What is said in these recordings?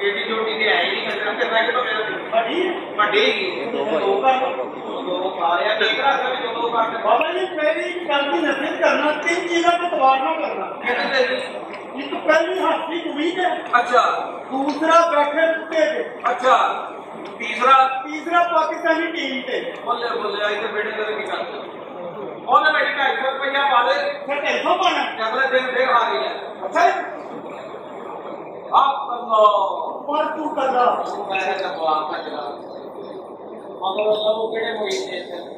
ਏਡੀ ਛੋਟੀ ਤੇ ਹੈ ਹੀ ਨਹੀਂ ਕੰਜਰਾ ਕਿੰਨਾ ਕਿਲੋ ਮੇਰਾ ਵੱਡੀ। ਵੱਡੀ ਹੀ ਦੋ ਕਰ। ਦੋ ਸਾਰਿਆ ਦੇਖ ਰਹਾ ਸੀ ਜੋ ਦੋ ਕਰ ਬਾਬਾ ਜੀ ਮੇਰੀ ਗੱਲ ਦੀ ਨਸੀਹਤ ਕਰਨਾ ਤਿੰਨ ਚੀਜ਼ਾਂ ਤੇ ਤਵਾਰ ਨਾ ਕਰਨਾ। ਇੱਕ ਪਹਿਲੀ ਹਾਥੀ ਜੁਮੀ ਤੇ ਅੱਛਾ। ਦੂਸਰਾ ਬੈਠੇ ਕੁੱਤੇ ਤੇ। ਅੱਛਾ। ਤੀਸਰਾ? ਤੀਸਰਾ ਪਾਕਿਸਤਾਨੀ ਟੀਮ ਤੇ। ਬੱਲੇ ਬੱਲੇ ਆਈ ਤੇ ਬੇੜੇ ਕਰੇ ਕੀ ਕਰ ਉਹਨੇ ਮੇਰੀ 250 ਰੁਪਇਆ ਪਾ ਦੇ ਫਿਰ ਢੇਸੋ ਪਾਣਾ ਤੇ ਅਗਲੇ ਦਿਨ ਫੇਰ ਆ ਗਈ ਹੈ ਅੱਛਾ پرتو کرنا میں تو اپ کا جواب ہوں مگر وہ کہے وہ یہ ہے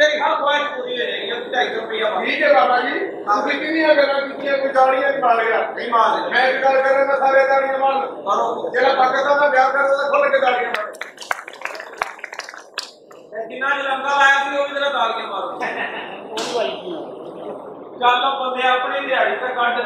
ਤੇਰੀ ਹਰ ਖਵਾਇਸ਼ ਪੂਰੀ ਹੋ ਜਾਏਗੀ ਉਹ 250 ਰੁਪਇਆ ਵਾ ਠੀਕ ਹੈ ਬਾਬਾ ਜੀ। ਤੁਸੀਂ ਕਿੰਨੀਆਂ ਗੱਲਾਂ ਕੀਤੀਆਂ ਕੋਈ ਦਾੜੀਆਂ ਨਹੀਂ ਮਾਰ ਗਿਆ ਨਹੀਂ ਮਾਰ ਮੈਂ ਇੱਕ ਗੱਲ ਕਰਾਂ ਮੈਂ ਸਾਰੇ ਦਾੜੀਆਂ ਮਾਰ। ਕਰੋ ਜਿਹੜਾ ਪਾਕਿਸਤਾਨ ਦਾ ਵਿਆਹ ਕਰਦਾ ਤਾਂ ਖੁੱਲ ਕੇ ਦਾੜੀਆਂ ਮਾਰ। ਕਿੰਨਾ ਲੰਗਾ ਲਾਇਆ ਸੀ ਉਹ ਵੀ ਤੇਰਾ ਦਾੜੀਆਂ ਮਾਰ। ਉਹ ਵਾਲੀ ਚੱਲ ਬੰਦੇ ਆਪਣੀ ਦਿਹਾੜੀ ਤੇ ਕੱਢ।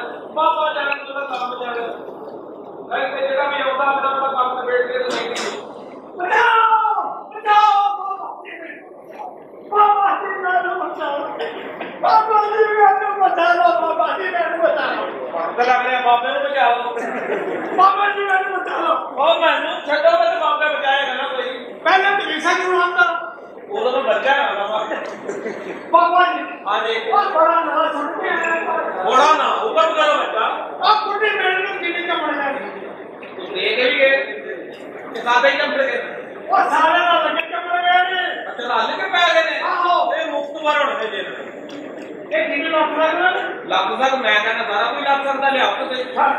빨리 앞에서 이탈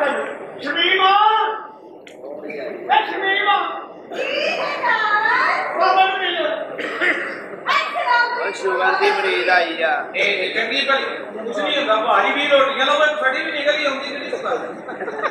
چنگی پر کچھ نہیں ہوتا وہ بھی روٹیاں لوگ کھڑی بھی نکلی ہوتی نہیں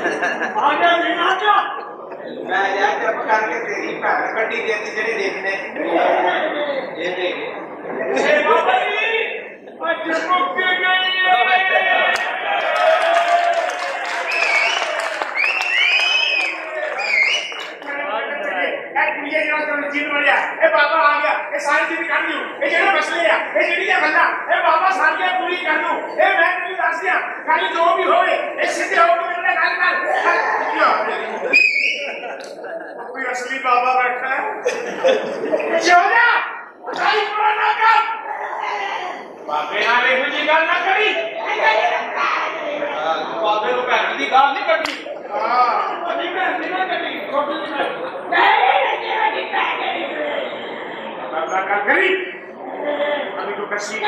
آجا جن آجا میں آجا جا پکار کے تیری پہنے کٹی دیا تھی جنہی دیکھنے یہ دیکھنے اے بابا جی اچھ رکھ کے گئی ہے کر کر جین مڑیا اے بابا آ گیا اے ساری چیز کر دیو اے جڑا بس لیا اے جڑی دا بندہ اے بابا ساریاں پوری کر لو اے میں پوری داسیاں کل جو بھی ہوئے اے سیدھے ہو کے میرے گل کر کوئی اصلی بابا بیٹھا ہے جونا کل پرانا کر بابے نال ایہو جی گل نہ کری بابے نو بہن دی گل نہیں کرنی belakang kering kami tuh kasih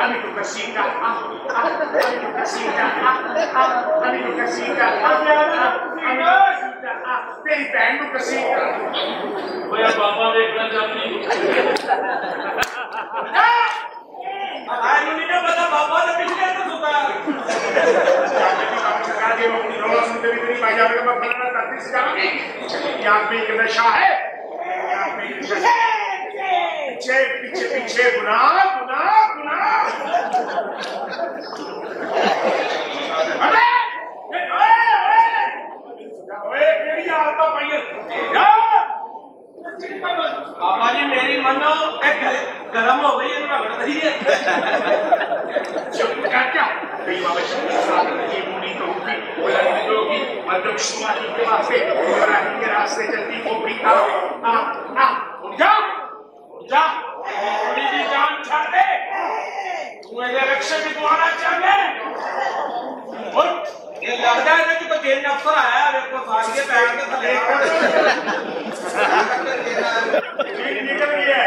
Kami tuh ah. kasih سیدھا پیچھے پیچھے گناہ گناہ گناہ گرم ہو گئی ہے رگڑ رہی ہے چپ کر کیا بھائی بابا شیر صاحب کی مونی تو ہوگی بولا نہیں تو ہوگی مطلب شمالی کے واسطے ابراہیم کے راستے چلتی کو بھی تھا جا جا مونی کی جان چھڑ دے تو میرے رکشے بھی دوانا چاہ گے اور یہ لگتا ہے کہ تو کیل نفر آیا اور ایک کو بھاگ کے پیار کے تھلے کر دے میٹر بھی ہے۔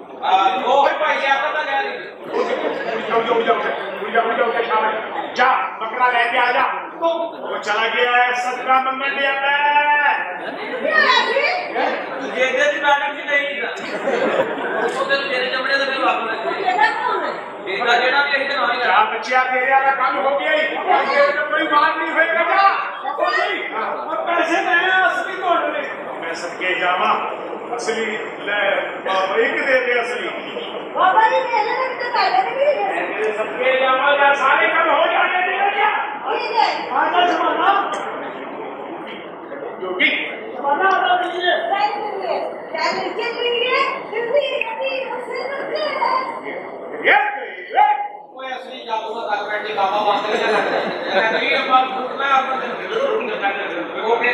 جا بکرا لے کے آ جا وہ چلا گیا ہے۔ سترہ منگل لے آتا بچیا کام ہو گیا کوئی بات نہیں ہوئے گا پیسے میں اس کی توڑنے میں کے جاواں اصلی لے بابا ایک دے دے اصلی۔ بابا جی دے دے تو پہلے دے دے سب کے جاواں جا سارے کم ہو جانے دے کیا؟ ٹھیک ہے ہاں تو دے دے دے دے دے یہ ٹائم لیے ٹائم لیے لیے پھر بھی کبھی مجھ سے ہے۔ یہ یہ کوئی اصلی جادو کا تاکہ کہ بابا واسطے نہ لگ رہا ہے۔ نہیں اب بھوکنا ہے اپنا ضرور نکالنا ہے۔ وہ کہ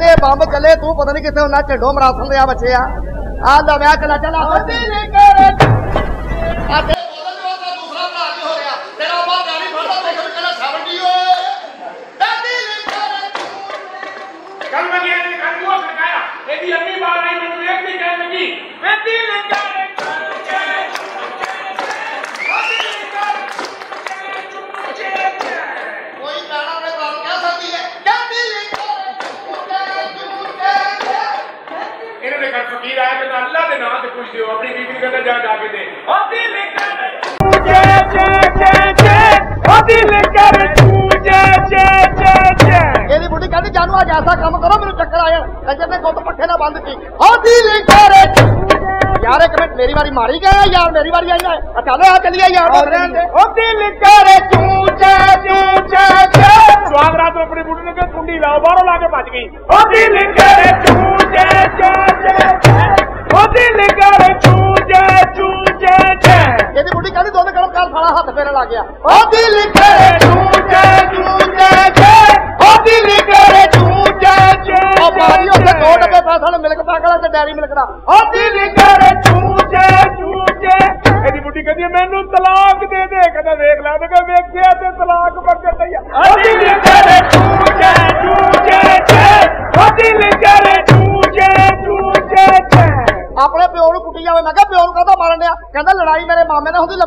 ਮਾਰ ਬੰਬ ਚੱਲੇ, ਤੂੰ ਪਤਾ ਨਹੀਂ ਕਿੱਥੇ ਉਹਨਾਂ ਢਿੱਡੋਂ ਮਰਾਸਣ ਦੇ ਆ ਬੱਚੇ ਆ। ਆ ਲੈ, ਮੈਂ ਚਲਾ ਚਲਾ ਦਿਲ ਆ। ਵਾਰੀ ਮਾਰੀ ਗਿਆ ਯਾਰ ਮੇਰੀ ਵਾਰੀ ਆਈ ਆ। ਚੱਲ ਆ ਚੱਲੀਏ ਯਾਰ ਉਹ ਦਿਲ ਕਰੇ ਤੂੰ ਜੈ ਤੂੰ ਸਵਾਗ ਰਾਤ ਨੂੰ ਆਪਣੀ ਬੁੱਢੀ ਨੇ ਕੁੰਡੀ ਲਾਓ ਬਾਹਰੋਂ ਲਾ ਕੇ ਭੱਜ ਗਈ। ਉਹ ਦਿਲ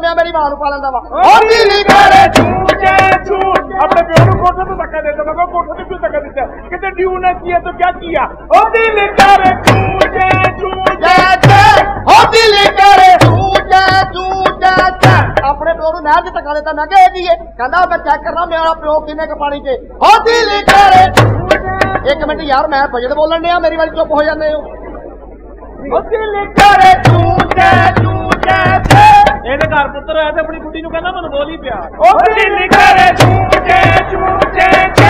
ਨਾਲ ਲੰਮਿਆ ਮੇਰੀ ਮਾਂ ਨੂੰ ਪਾ ਲੈਂਦਾ ਵਾ। ਉਹ ਦਿਲ ਕਰੇ ਤੂੰ ਜੈ ਤੂੰ ਆਪਣੇ ਪਿਓ ਨੂੰ ਕੋਠੇ ਤੋਂ ਧੱਕਾ ਦੇ ਦਿੱਤਾ ਮੈਂ ਕਿਹਾ ਕੋਠੇ ਤੇ ਕਿਉਂ ਧੱਕਾ ਦਿੱਤਾ? ਕਿਤੇ ਡਿਊ ਨਾ ਕੀਆ ਤਾਂ ਕੀ ਕੀਆ? ਉਹ ਦਿਲ ਕਰੇ ਤੂੰ ਜੈ ਤੂੰ ਜੈ। ਜੈ ਹੋ ਦਿਲ ਕਰੇ ਤੂੰ ਜੈ ਤੂੰ ਜੈ। ਜੈ ਆਪਣੇ ਪਿਓ ਨੂੰ ਨਹਿਰ 'ਚ ਧੱਕਾ ਦਿੱਤਾ ਮੈਂ ਕਿਹਾ ਇਹ ਕੀ ਹੈ ਕਹਿੰਦਾ ਮੈਂ ਚੈੱਕ ਕਰਨਾ ਮੇਰਾ ਪਿਓ ਕਿੰਨੇ ਕ ਪਾਣੀ 'ਚ ਹੋ ਦਿਲ ਕਰੇ ਤੂੰ ਇੱਕ ਮਿੰਟ ਯਾਰ ਮੈਂ ਭਜਨ ਬੋਲਣ ਡਿਆ ਮੇਰੀ ਵਾਰੀ ਚੁੱਪ ਹੋ ਜਾਂਦੇ ਹੋ। ਉਹ ਦਿਲ ਕਰੇ ਝੂਠੇ ਝੂਠੇ ਤੇ ਇਹਦੇ ਘਰ ਪੁੱਤਰ ਹੈ ਤੇ ਆਪਣੀ ਕੁੜੀ ਨੂੰ ਕਹਿੰਦਾ ਮੈਨੂੰ ਬੋਲ ਹੀ ਪਿਆ। ਉਹ ਦਿਲ ਕਰੇ ਝੂਠੇ ਝੂਠੇ ਤੇ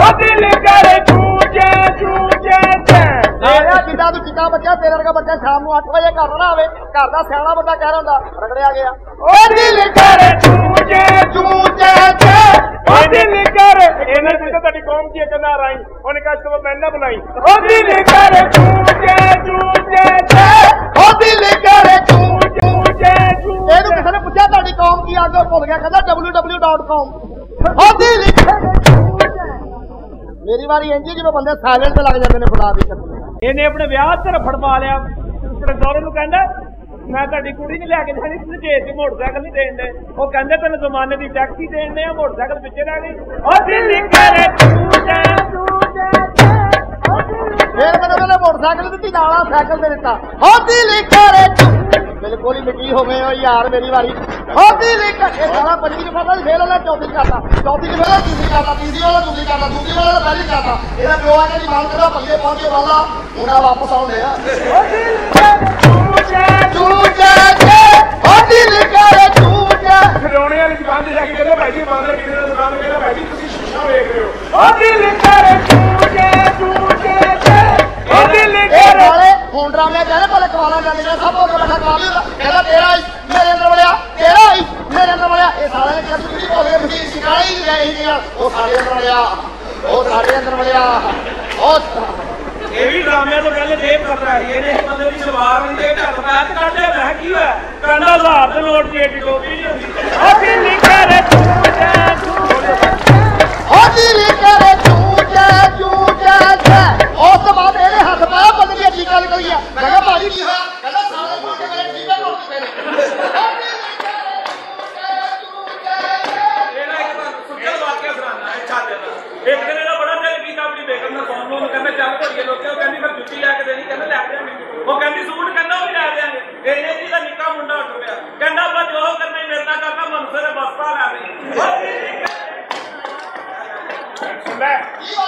ਉਹ ਦਿਲ ਕਰੇ ਝੂਠੇ ਝੂਠੇ ਤੇ ਆਇਆ ਜਿੱਦਾਂ ਤੂੰ ਚਿੱਟਾ ਬੱਚਾ ਤੇਰੇ ਵਰਗਾ ਬੱਚਾ ਸ਼ਾਮ ਨੂੰ 8 ਵਜੇ ਘਰ ਨਾ ਆਵੇ ਘਰ ਦਾ ਸਿਆਣਾ ਬੰਦਾ ਕਹਿ ਰਿਹਾ ਹੁੰਦਾ ਰਗੜਿਆ ਗਿਆ। ਉਹ ਦਿਲ ਕਰੇ ਝੂਠੇ ਝੂਠੇ ਤੇ ਉਹ ਦਿਲ ਕਰੇ ਇਹਨੇ ਜਿੱਦਾਂ ਤੁਹਾਡੀ ਕੌਮ ਕੀ ਕਹਿੰਦਾ ਰਾਈ ਉਹਨੇ ਕਹਾ ਸਭ ਮੈਂ ਨਾ ਬਣਾਈ। ਉਹ ਦਿਲ ਕਰੇ ਝੂਠੇ ਝੂਠੇ ਤੇ ਉਹ ਦਿਲ ਕਰੇ ਝੂਠੇ ਤੁਹਾਡੀ ਕੌਮ ਕੀ ਆਗੇ ਭੁੱਲ ਗਿਆ ਕਹਿੰਦਾ www.com ਉਹ ਦਿਲ ਕਰੇ ਝੂਠੇ ਮੇਰੀ ਵਾਰੀ ਇੰਜੀ ਜਿਵੇਂ ਬੰਦੇ ਸਾਇਲੈਂਟ ਤੇ ਲੱਗ ਜਾਂਦੇ ਨੇ ਖੁਦਾ ਦੀ ਇਹਨੇ ਆਪਣੇ ਵਿਆਹ ਤੇ ਰਫੜ ਪਾ ਲਿਆ। ਆਪਣੇ ਸਹੁਰੇ ਨੂੰ ਕਹਿੰਦਾ ਮੈਂ ਤੁਹਾਡੀ ਕੁੜੀ ਨਹੀਂ ਲੈ ਕੇ ਜਾਣੀ ਤੁਸੀਂ ਜੇ ਤੇ ਮੋਟਰਸਾਈਕਲ ਨਹੀਂ ਦੇਣ ਦੇ। ਉਹ ਕਹਿੰਦੇ ਤੈਨੂੰ ਜ਼ਮਾਨੇ ਦੀ ਟੈਕਸੀ ਦੇਣ ਦੇ ਆ ਮੋਟਰਸਾਈਕਲ ਪਿੱਛੇ ਰਹਿ ਗਈ। ਉਹ ਦਿਲ ਕਰੇ ਝੂਠੇ ਫੇਰ ਮੈਨੂੰ ਕਹਿੰਦੇ ਮੋਟਰਸਾਈਕਲ ਦਿੱਤੀ ਨਾਲਾ ਸਾਈਕਲ ਦੇ ਦਿੱਤਾ। ਹੋ ਦਿਲ ਕਰੇ ਬਿਲਕੁਲ ਹੀ ਮਿੱਟੀ ਹੋ ਗਏ ਹੋ ਯਾਰ ਮੇਰੀ ਵਾਰੀ। ਹੋ ਦਿਲ ਕਰੇ ਇਹ ਸਾਰਾ ਪੰਜੀ ਨੂੰ ਪਤਾ ਫੇਰ ਉਹਨੇ ਚੌਥੀ ਕਰਤਾ। ਚੌਥੀ ਨੂੰ ਫੇਰ ਦੂਸਰੀ ਕਰਤਾ ਤੀਸਰੀ ਵਾਲਾ ਦੂਸਰੀ ਕਰਤਾ ਦੂਸਰੀ ਵਾਲਾ ਪਹਿਲੀ ਕਰਤਾ। ਇਹਦਾ ਪਿਓ ਆ ਕੇ ਦੀ ਮੰਗ ਕਰਦਾ ਪੱਲੇ ਪਹੁੰਚੇ ਵਾਲਾ। ਮੁੰਡਾ ਵਾਪਸ ਆਉਂਦੇ ਆ ਹੋ ਦਿਲ ਕਰੇ ਝੂਠੇ ਝੂਠੇ ਹੋ ਦਿਲ ਕਰੇ ਝੂਠੇ ਖਿਡੌਣੇ ਵਾਲੀ ਦੁਕਾਨ ਤੇ ਜਾ ਕੇ ਕਹਿੰਦਾ ਭਾਈ ਜੀ ਬੰਦ ਕਿਤੇ ਦੀ ਦੁਕਾਨ ਤੇ ਕਹਿੰਦਾ ਭਾਈ ਜੀ ਤੁਸੀਂ ਸ਼ੀਸ਼ਾ ਵੇਖ ਰਹੇ ਹੋ। ਉਹ ਦਿਲ ਕਰੇ ਝੂਠੇ ਝੂਠੇ ਉਹ ਦਿਲ ਕਰੇ ਫੋਨ ਡਰਾਮੇ ਕਹਿੰਦੇ ਭਲੇ ਕਵਾਲਾ ਜਾਂਦੇ ਸਭ ਹੋ ਕੇ ਬੈਠਾ ਕਵਾ ਲਿਆ ਕਹਿੰਦਾ ਤੇਰਾ ਹੀ ਮੇਰੇ ਅੰਦਰ ਵੜਿਆ ਤੇਰਾ ਹੀ ਮੇਰੇ ਅੰਦਰ ਵੜਿਆ ਇਹ ਸਾਲੇ ਨੇ ਕਿਹਾ ਤੁਸੀਂ ਭੋਲੇ ਮਸ਼ੀਨ ਸਿਖਾਈ ਨਹੀਂ ਰਹੀ ਸੀ ਉਹ ਸਾਡੇ ਅੰਦਰ ਵੜਿਆ ਉਹ ਸਾਡੇ ਅੰਦਰ ਵੜਿਆ ਉਹ ਇਹ ਵੀ ਡਰਾਮਿਆਂ ਤੋਂ ਪਹਿਲੇ ਦੇਵ ਕਰਦਾ ਸੀ। ਇਹਨੇ ਇੱਕ ਬੰਦੇ ਦੀ ਸਲਵਾਰ ਨਹੀਂ ਦੇ ਢੱਕ ਪਿਆ ਤੇ ਕੱਢਿਆ ਮੈਂ ਕੀ ਹੋਇਆ? ਕਹਿੰਦਾ ਹਜ਼ਾਰ ਦੇ ਨੋਟ ਦੀ ਏਡੀ ਟੋਪੀ ਨਹੀਂ ਹੁੰਦੀ। ਉਹ ਦਿਲ ਕਰੇ ਝੂਠੇ ਝੂਠੇ ਉਹ ਦਿਲ ਕਰੇ ਗੱਲ ਕਰੀ ਆ। ਮੈਂ ਕਿਹਾ ਭਾਜੀ ਕੀ ਕਹਿੰਦਾ ਸਾਰੇ ਕੇ ਮੇਰੇ ਕੇ ਇੱਕ ਦਿਨ ਇਹਦਾ ਬੜਾ ਦਿਲ ਕੀਤਾ ਆਪਣੀ ਬੇਗਮ ਨਾਲ ਨੂੰ। ਕਹਿੰਦਾ ਚੱਲ ਘੜੀਏ ਲੋਕੇ। ਉਹ ਕਹਿੰਦੀ ਫਿਰ ਜੁੱਤੀ ਲੈ ਕੇ ਦੇਣੀ। ਕਹਿੰਦਾ ਲੈ ਦੇਵਾਂਗੇ ਉਹ ਕਹਿੰਦੀ ਸੂਟ ਕਹਿੰਦਾ ਉਹ ਵੀ ਲੈ ਦੇਵਾਂਗੇ ਇਹਨੇ ਜੀ ਦਾ ਨਿੱਕਾ ਮੁੰਡਾ ਉੱਠ ਪਿਆ। ਕਹਿੰਦਾ ਆਪਾਂ ਜੋ ਕਰਨਾ ਹੀ ਮੇਰੇ ਨਾਲ ਕਰਨਾ ਮਨਸੂਰ ਹੈ ਬਸ ਪਾ ਲੈ ਦੇ ਕੀ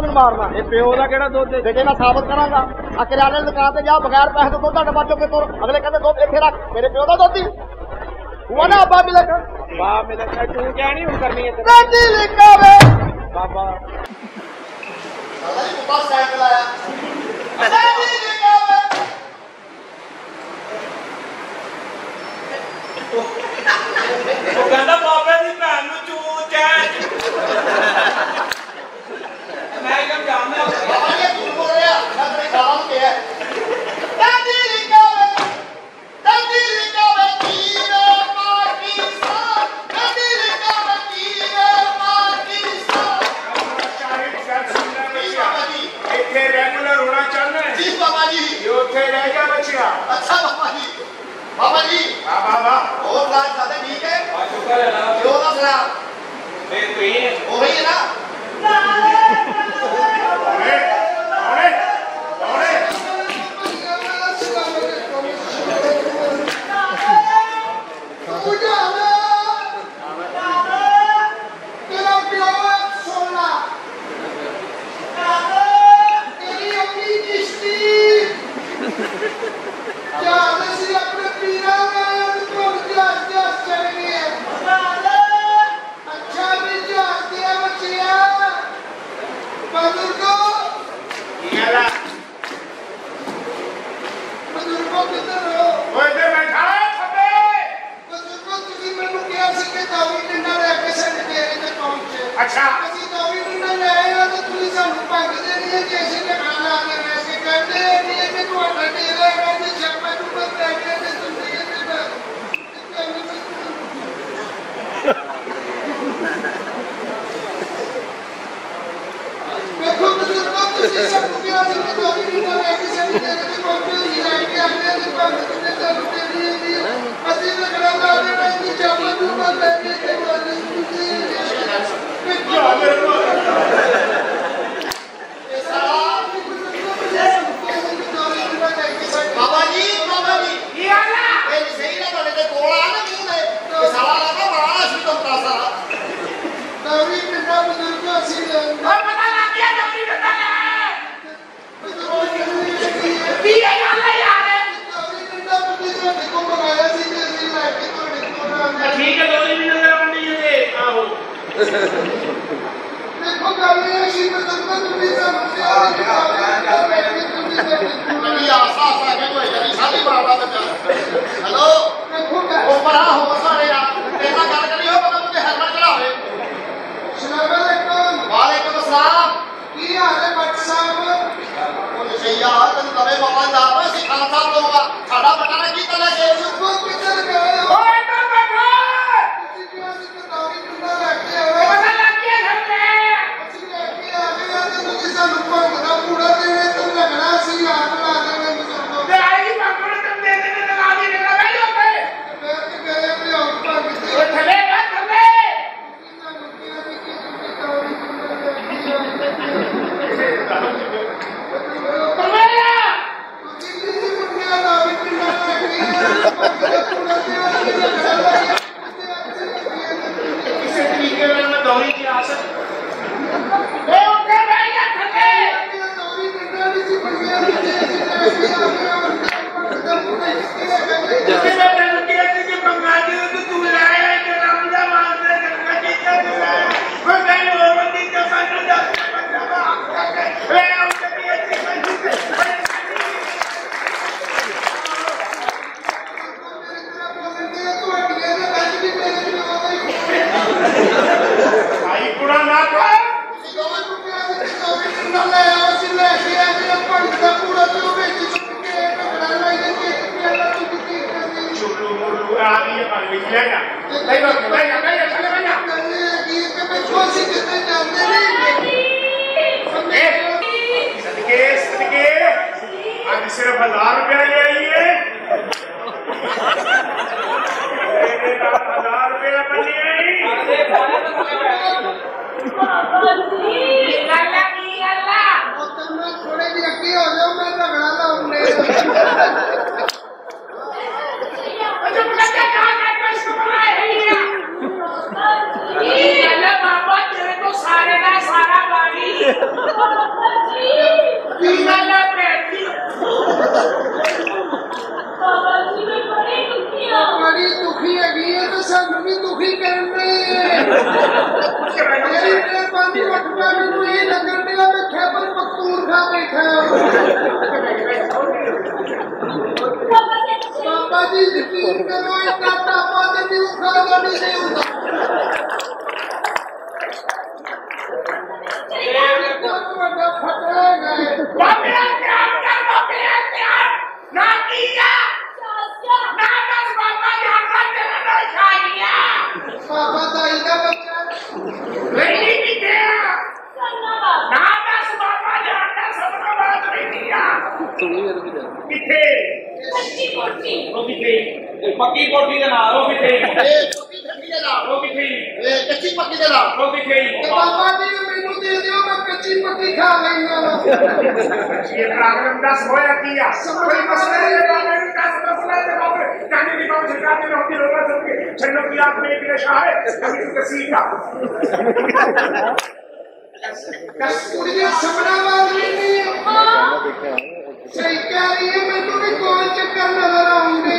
ਮੈਨੂੰ ਮਾਰਨਾ। ਇਹ ਪਿਓ ਦਾ ਕਿਹੜਾ ਦੁੱਧ ਹੈ? ਬੇਟੇ ਮੈਂ ਸਾਬਤ ਕਰਾਂਗਾ ਆ ਕਿਰਾਣੇ ਦੀ ਦੁਕਾਨ ਤੇ ਜਾ ਬਗੈਰ ਪੈਸੇ ਤੋਂ ਦੁੱਧ ਤੁਹਾਡੇ ਬਾਜੋ ਕੇ ਤੁਰ। ਅਗਲੇ ਕਹਿੰਦੇ ਦੁੱਧ ਇੱਥੇ ਰੱਖ ਮੇਰੇ ਪਿਓ ਦਾ ਦੁੱਧ ਹੀ। ਉਹ ਨਾ ਅੱਬਾ ਮਿਲੇ ਵਾਹ ਮੇਰੇ ਨਾਲ ਤੂੰ ਕਿਆ ਨਹੀਂ ਹੁਣ ਕਰਨੀ ਹੈ ਤੇਰੇ ਲਿਖਾਵੇ ਬਾਬਾ। ਜੀ ਕੁੱਤਾ ਸਾਈਕਲ ਆਇਆ میں ایک کسی کا چکر نظر آؤں گے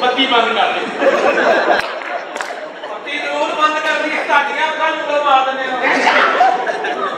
پتی بند کر دے بند کر دی مار دینے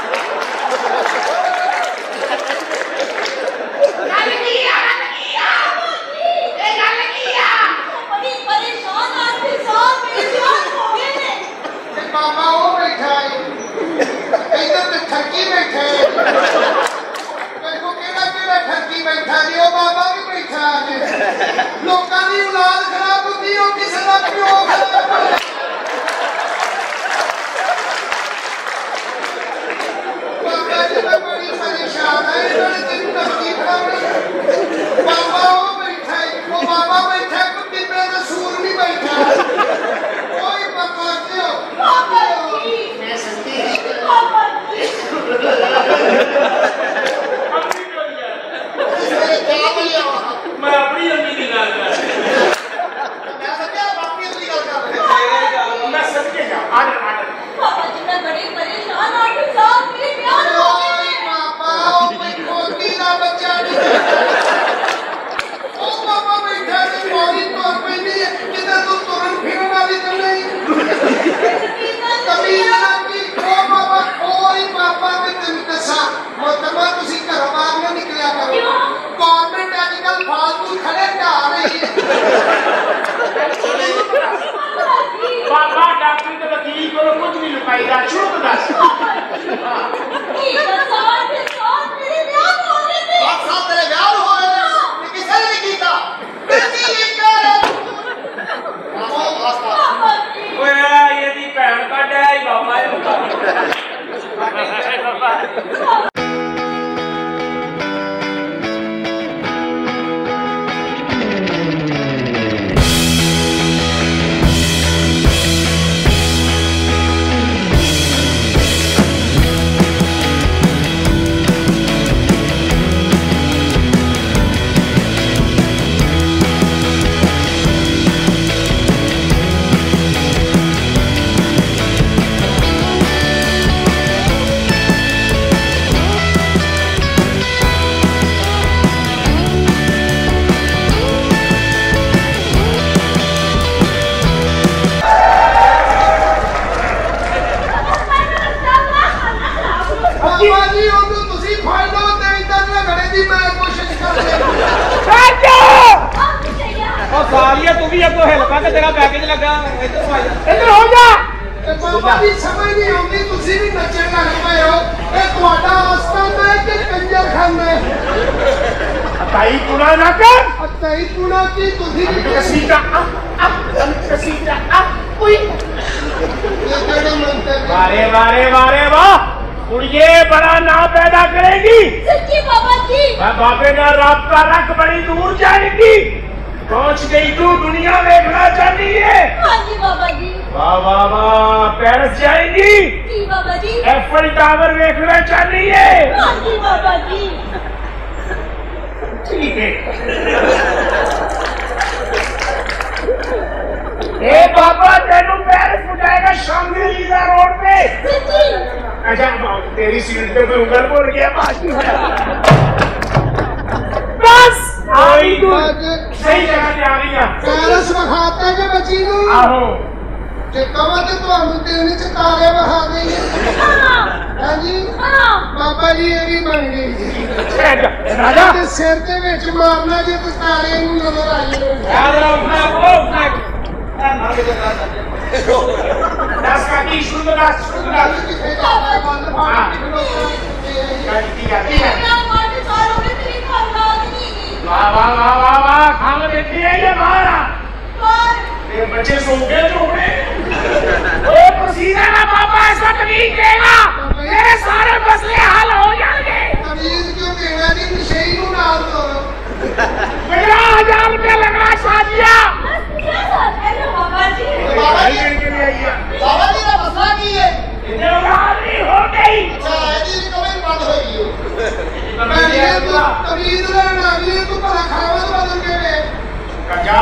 ਇੱਧਰ ਤੇ ਠੱਗੀ ਬੈਠਾ ਹੈ ਦੇਖੋ ਕਿਹੜਾ ਕਿਹੜਾ ਠੱਗੀ ਬੈਠਾ ਜੀ ਉਹ ਬਾਬਾ ਵੀ ਬੈਠਾ ਹੈ ਲੋਕਾਂ ਦੀ ਔਲਾਦ ਖਰਾਬ ਹੁੰਦੀ ਉਹ ਕਿਸੇ ਦਾ ਪਿਓ ਖਰਾਬ ਹੁੰਦਾ ਬਾਬਾ ਜੀ ਮੈਂ ਬੜੀ ਪਰੇਸ਼ਾਨ ਹੈ ਇਹਨਾਂ ਨੇ ਤੈਨੂੰ ਠੱਗੀ ਖਰਾਬ ਬਾਬਾ ਉਹ ਬੈਠਾ ਹੈ ਉਹ ਬਾਬਾ ਬੈਠਾ ਹੈ ਕੋਈ ਬੀਬੇ ਦਾ ਸੂਰ ਨਹੀਂ ਬੈਠਾ میں اپنی امی میں ਬਾਬਾ ਡਾਕਟਰ ਤੇ ਵਕੀਲ ਕੋਲ ਕੁਝ ਨਹੀਂ ਲੁਕਾਈਦਾ ਸ਼ੁਰੂ ਤੋਂ ਦੱਸ ਬਾਪ ਸਾਹਿਬ ਤੇਰੇ ਵਿਆਹ ਨੂੰ ਹੋਏ ਨੇ ਤੇ ਕਿਸੇ ਨੇ ਨਹੀਂ ਕੀਤਾ ਕਿੰਨੀ ਲਿਖਿਆ ਆਹੋ ਵਾਸਤਾ ਓਏ ਇਹਦੀ ਭੈਣ ਕੱਢਿਆ ਹੀ ਬਾਬਾ ਇਹ ਬਾਬਾ بھی اب تو ہلکا کہ تیرا پیکج لگا ادھر ہو جا بابا جی سمجھ نہیں آਉਂਦੀ ਤੁਸੀਂ ਵੀ ਨੱਚਣ ਲੱਗ ਪਏ ਹੋ। ਇਹ ਤੁਹਾਡਾ ਆਸਤਾਨ ਹੈ ਕਿ ਕੰਜਰ ਖਾਨਾ ਅਤਾਈ ਤੁਣਾ ਨਾ ਕਰ। ਅਤਾਈ ਤੁਣਾ ਕੀ ਤੁਸੀਂ ਵੀ ਕਸੀਦਾ ਅਪ ਅਪ ਅਪ ਉਈ ਇਹ ਕਿਹੜੇ ਮੰਤਰ ਵਾਰੇ ਵਾਰੇ ਵਾਰੇ ਵਾਹ। کڑیے بڑا نام پیدا کرے گی سچی بابا جی میں باپے کا رابطہ رکھ بڑی دور جائے پہنچ گئی تو دنیا دیکھنا چاہتی ہے۔ واہ واہ واہ پیرس جائے گی۔ ایفل ٹاور دیکھنا چاہتی ہے۔ ٹھیک ہے۔ اے بابا تینو پیرس مجھائے گا شامل لیزا روڈ پہ۔ اچھا تیری سیٹ پہ انگل بول گیا باقی ਜੇ ਬੱਚੀ ਨੂੰ ਆਹੋ ਜੇ ਕਵਾਂ ਤੇ ਤੁਹਾਨੂੰ ਦਿਨ ਚ ਤਾਰੇ ਵਿਖਾ ਦੇਈਏ हाँ ਹਾਂਜੀ हाँ ਬਾਬਾ ਜੀ ਇਹ ਵੀ ਬਣ ਗਈ ਜੀ ਰਾਜਾ ਤੇ ਸਿਰ ਦੇ ਵਿੱਚ ਮਾਰਨਾ ਜੇ ਤੇ ਤਾਰੇ ਨੂੰ ਨਜ਼ਰ ਆਈ ਯਾਦ ਰੱਖ ਮੈਂ ਉਹ ਮੈਂ ਦੱਸ ਕਾਟੀ ਸ਼ੁਰੂ ਤੋਂ ਦੱਸ ਸ਼ੁਰੂ ਤੋਂ ਦੱਸ ਕਿੱਥੇ ਜਾਂਦਾ ਬੰਦ ਫਾੜ ਕੇ ਕਾਟੀ ਜਾਂਦੀ ਹੈ मेरा मार्ट साल हो गए तेरी घर याद नहीं की ਵਾਹ ਵਾਹ ਵਾਹ ਵਾਹ ਵਾਹ ਖਾਣ ਬੈਠੀ ਹੈ ਇਹ ਮਾਰਾ पर ਤੇ ਬੱਚੇ ਸੋ ਗਏ ਝੋਪੜੇ ਉਹ ਪਸੀਨਾ ਨਾ ਬਾਬਾ ਐਸਾ ਤਕਲੀਫ ਦੇਗਾ ਤੇਰੇ ਸਾਰੇ ਮਸਲੇ ਹੱਲ ਹੋ ਜਾਣਗੇ ਤਮੀਜ਼ ਕਿਉਂ ਦੇਣਾ ਨਹੀਂ ਨਸ਼ਈ ਨੂੰ ਨਾਲ ਤੋਰੋ पंद्रह हजार रुपया लगा शादिया क्या साथ है ना बाबा जी ਬਾਬਾ ਜੀ के लिए आई है ਬਾਬਾ ਜੀ ਦਾ ਮਸਲਾ ਕੀ ਹੈ देवगाली हो गई ਅੱਛਾ ਇਹਦੀ ਰਿਕਵਰੀ ਬੰਦ ਹੋਈ ਹੈ ਮੈਂ بچے سو گئے تو اے پسینہ نہ پاپا ایسا تمیز دے گا۔ میرے سارے مسئلے حل ہو جائیں گے۔ تمیز کے میرا نہیں نشہی جی، ہوں نہ میرا ہزار روپے لگا شادیا بابا جی بابا جی بابا جی نے بسا کی ہے؟ نوازی ہو گئی۔ اچھا ہے جی ریکمین بند ہوئی ہو میں یہ تو تمیز رہنا یہ تو پرکھاوا تو بدل کے لے کچھا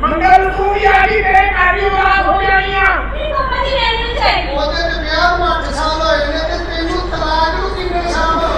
منگل کو یاری میرے کاری خراب ہو جائیاں ਉਹਦੇ ਵਿਆਹ ਮੱਠ ਸਾਲ ਹੋਏ ਨੇ ਤੇ ਤੈਨੂੰ ਤਲਾਕ ਨੂੰ ਕਿੰਨੇ ਸਾਲ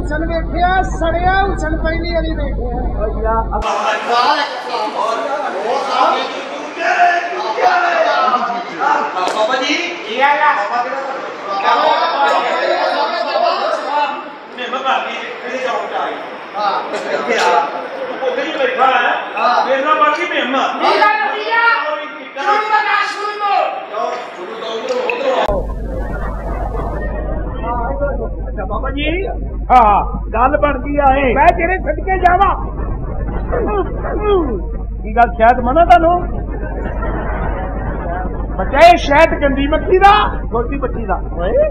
حسن ویکھیا سڑیا حسن پہلی والی ویکھیا بابا جی یہ آیا ہاں ਅੱਛਾ ਬਾਬਾ ਜੀ। ਹਾਂ। ਗੱਲ ਬਣ ਗਈ ਆਏ ਮੈਂ ਤੇਰੇ ਸਦਕੇ ਜਾਵਾਂ। ਕੀ ਗੱਲ ਸ਼ਾਇਦ ਮਨਾ ਤੁਹਾਨੂੰ? ਬੱਚਾ ਇਹ ਸ਼ਾਇਦ ਗੰਦੀ ਮੱਖੀ ਦਾ ਛੋਟੀ ਬੱਚੀ ਦਾ। ਓਏ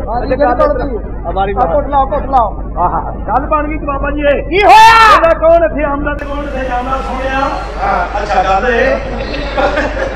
ਹਮਾਰੀ ਆ। ਕੋਟ ਲਾਓ ਕੋਟ ਲਾਓ। ਆਹਾ ਗੱਲ ਬਣ ਗਈ ਬਾਬਾ ਜੀ ਇਹ? ਕੀ ਹੋਇਆ? ਇਹਦਾ ਕੌਣ ਇੱਥੇ ਆਉਂਦਾ ਤੇ ਕੌਣ ਇੱਥੇ ਜਾਂਦਾ ਸੁਣਿਆ? ਅੱਛਾ ਗੱਲ ਇਹ।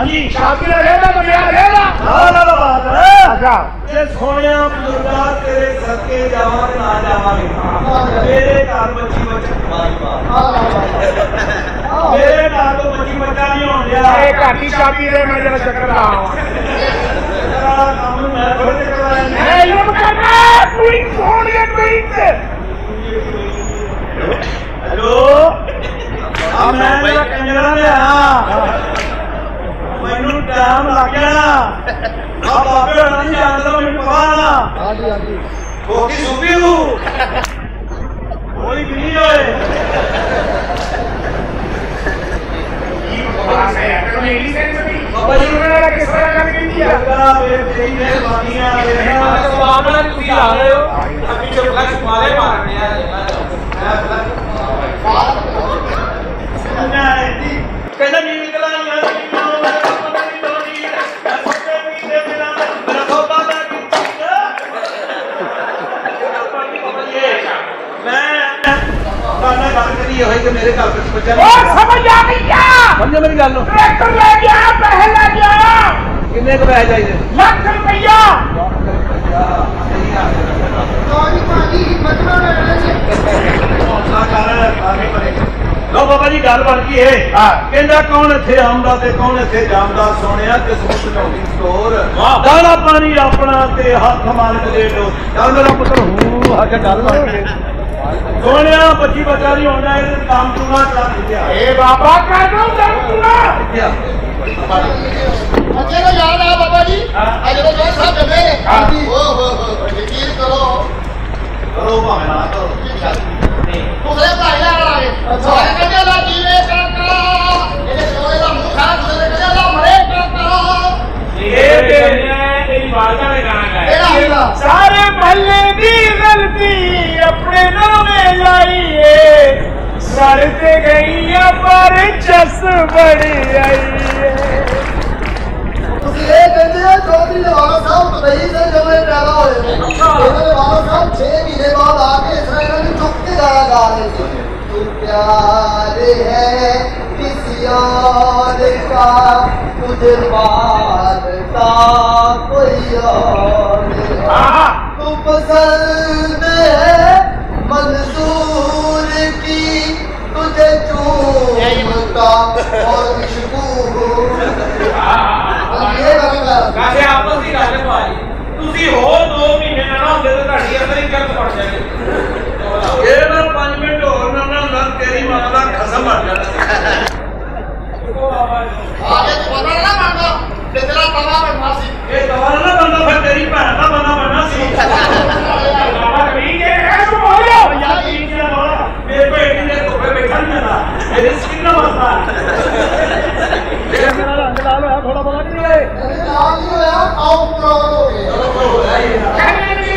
شاکر رہے دا بنیا رہے دا حال اللہ بات ہے اچھا یہ سونیا مدردار تیرے گھر کے جوان نہ جاوانے میرے کار بچی بچی بچی بچی میرے کار تو بچی بچی بچی نہیں ہوں یہ کارتی شاکر ہے میں جب شکر رہا ہوں جب کامل میں پڑھتے کر رہا ہے میں یہ مکنہ پوری سونیا پہیم سے ہلو ہم میں کنجرہ میں ہاں ਮੈਨੂੰ ਟਾਈਮ ਲੱਗ ਜਾਣਾ ਆ ਬਾਬੇ ਹੋਣਾ ਨਹੀਂ ਜਾਣਦਾ ਮੈਨੂੰ ਪਤਾ। ਨਾ ਹਾਂਜੀ ਹਾਂਜੀ। ਕੋਕੀ ਸੁਪੀ ਹੂੰ ਕੋਈ ਵੀ ਨਹੀਂ ਹੋਏ ਕੀ ਬਕਵਾਸ ਹੈ ਤੈਨੂੰ ਇੰਗਲਿਸ਼ ਨਹੀਂ ਸਮਝੀ ਬਾਬਾ ਜੀ ਮੇਰਾ ਕਿਸ ਤਰ੍ਹਾਂ ਗੱਲ ਕਹਿੰਦੀ ਆ? ਕਰਾ ਵੇ ਤੇਰੀ ਮਿਹਰਬਾਨੀਆਂ। ਵੇਖਣਾ ਸਵਾਬ ਨਾਲ ਤੁਸੀਂ ਆ ਰਹੇ ਹੋ। ਅੱਗੇ ਚੁੱਪ ਕਰ ਸਵਾਲੇ ਮਾਰਨੇ ਆ। ਉਹ ਸਮਝ ਆ ਗਈ ਆ ਸਮਝ ਮੇਰੀ ਗੱਲ ਨੂੰ। ਟਰੈਕਟਰ ਲੈ ਗਿਆ ਪੈਸੇ ਲੈ ਗਿਆ ਕਿੰਨੇ ਕੁ ਪੈਸੇ ਚਾਹੀਦੇ? ਲੱਖ ਰੁਪਈਆ। ਕੋਈ ਭਾਜੀ ਹਿੰਮਤ ਨਾਲ ਲੈਣਾ ਜੀ ਹੌਸਲਾ ਕਰ ਆਗੇ ਬਣੇ ਲੋ ਬਾਬਾ ਜੀ ਗੱਲ ਬਣ ਗਈ ਏ ਕਹਿੰਦਾ ਕੌਣ ਇੱਥੇ ਆਉਂਦਾ ਤੇ ਕੌਣ ਇੱਥੇ ਜਾਂਦਾ? ਸੋਹਣਿਆ ਕਿਸਮਤ ਢਾਉਂਦੀ ਸਟੋਰ। ਦਾਣਾ ਪਾਣੀ ਆਪਣਾ ਤੇ ਹੱਥ ਮਾਲਕ ਦੇ ਦੋ ਚੱਲ ਮੇਰਾ ਪੁੱਤਰ ਹੂੰ ਕੇ ਗੱਲ ਬਣ ਗਈ। ਸੋਹਣਿਆ 25 ਬੱਚਾ ਦੀ ਹੋਣਾ ਇਹ ਕੰਮ ਪੂਰਾ ਕਰ ਦਿੱਤਾ। ਏ ਬਾਬਾ ਕਰ ਦੋ ਕੰਮ ਪੂਰਾ। ਅੱਗੇ ਦਾ ਯਾਦ ਆ ਬਾਬਾ ਜੀ? ਅੱਜ ਦਾ ਜੋਰ ਸਾਹਿਬ ਜਮੇ ਹਾਂਜੀ। ਓ ਹੋ ਹੋ ਯਕੀਨ ਕਰੋ। ਕਰੋ ਭਾਵੇਂ ਨਾ ਕਰੋ। ਕੀ ਗੱਲ ਤੁਸੀਂ ਭਾਈ ਨਾਲ ਆ ਗਏ। ਅੱਛਾ। ਕਹਿੰਦੇ ਲਾ ਜੀਵੇ ਕਾਕਾ ਇਹਦੇ ਸੋਹਣੇ ਦਾ ਮੁਖਾ ਸੁਣੇ سارے محلے دی غلطی اپنے نام لائیے سر سے گئی پر چس بڑی آئیے چھ مہینے بعد آ کے ہے کا بات کرتا کوئی اور تو پسند ہے منظور کی تجھے چومتا اور مشکور یہ بات۔ کہتے ہیں آپس ہی راجے کو آئیے۔ تسی ہو دو مہینے نہ ہو دے تو ہڈیاں تے کیا پڑ جائے۔ گی ਆਹ ਇਹ ਤਾਂ ਬਣਾ ਲਾ ਮੰਨਦਾ کہ تیرا تما بننا سی یہ تما نہ بننا پھر تیری بہن دا بننا بننا سی بابا کبھی کہ ایسا بولو یا تین دیا بولا میرے کو ایٹی دے تو پہ بیٹھا نہیں تھا میرے سکن نہ مستا تھوڑا بڑا نہیں ہے آؤ پرابلم ہو گیا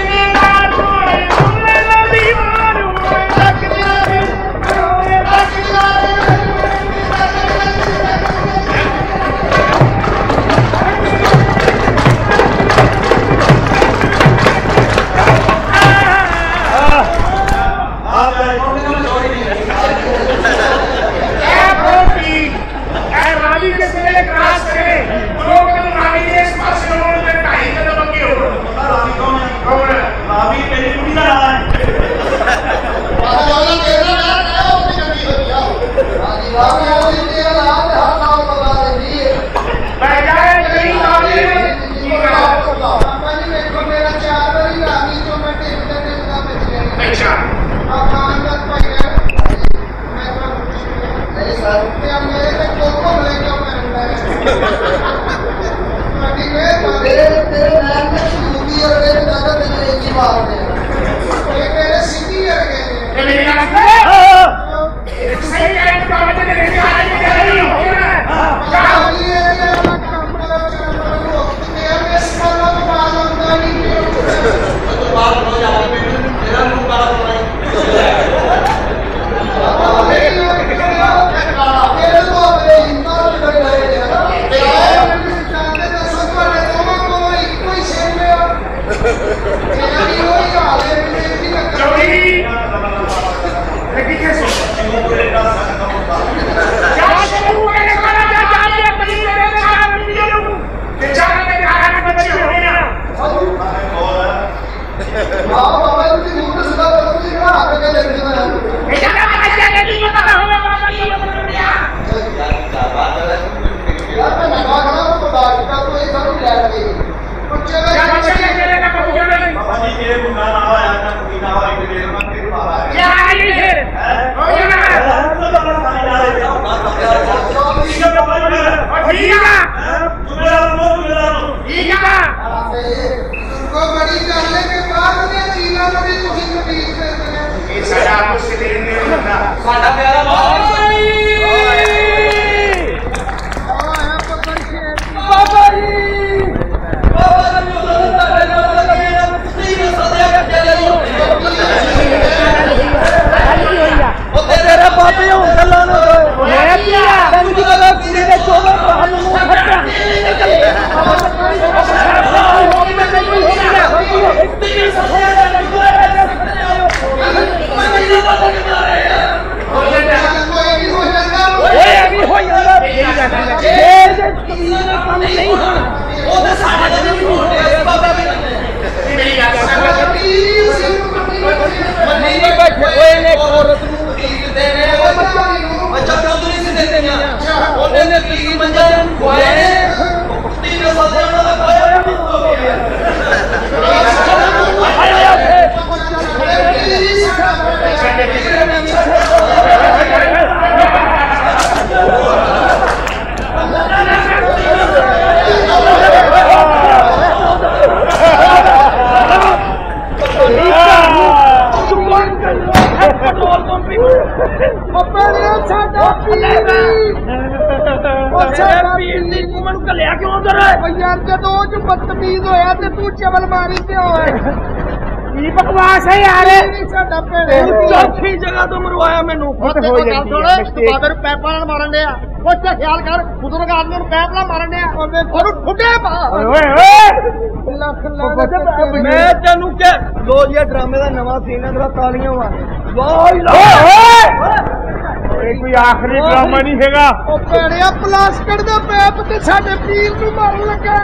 ਬਾਦਰ ਪੈਪਾਂ ਨਾਲ ਮਾਰਨ ਡਿਆ। ਉਹ ਤੇ ਖਿਆਲ ਕਰ ਬਜ਼ੁਰਗ ਆਦਮੀ ਨੂੰ ਪੈਪ ਨਾਲ ਮਾਰਨ ਡਿਆ। ਉਹਨੂੰ ਠੁੱਡੇ ਪਾ। ਓਏ ਓਏ ਲੱਖ ਲੱਖ ਮੈਂ ਤੈਨੂੰ ਕਿ ਲੋ ਜੀ ਡਰਾਮੇ ਦਾ ਨਵਾਂ ਸੀਨ ਹੈ ਤੇਰਾ ਤਾਲੀਆਂ ਮਾਰ ਵਾਹ ਓਏ ਇਹ ਕੋਈ ਆਖਰੀ ਡਰਾਮਾ ਨਹੀਂ ਹੈਗਾ। ਉਹ ਭੈਣਿਆ ਪਲਾਸਟਿਕ ਦਾ ਪੈਪ ਤੇ ਸਾਡੇ ਪੀਰ ਨੂੰ ਮਾਰਨ ਲੱਗਾ।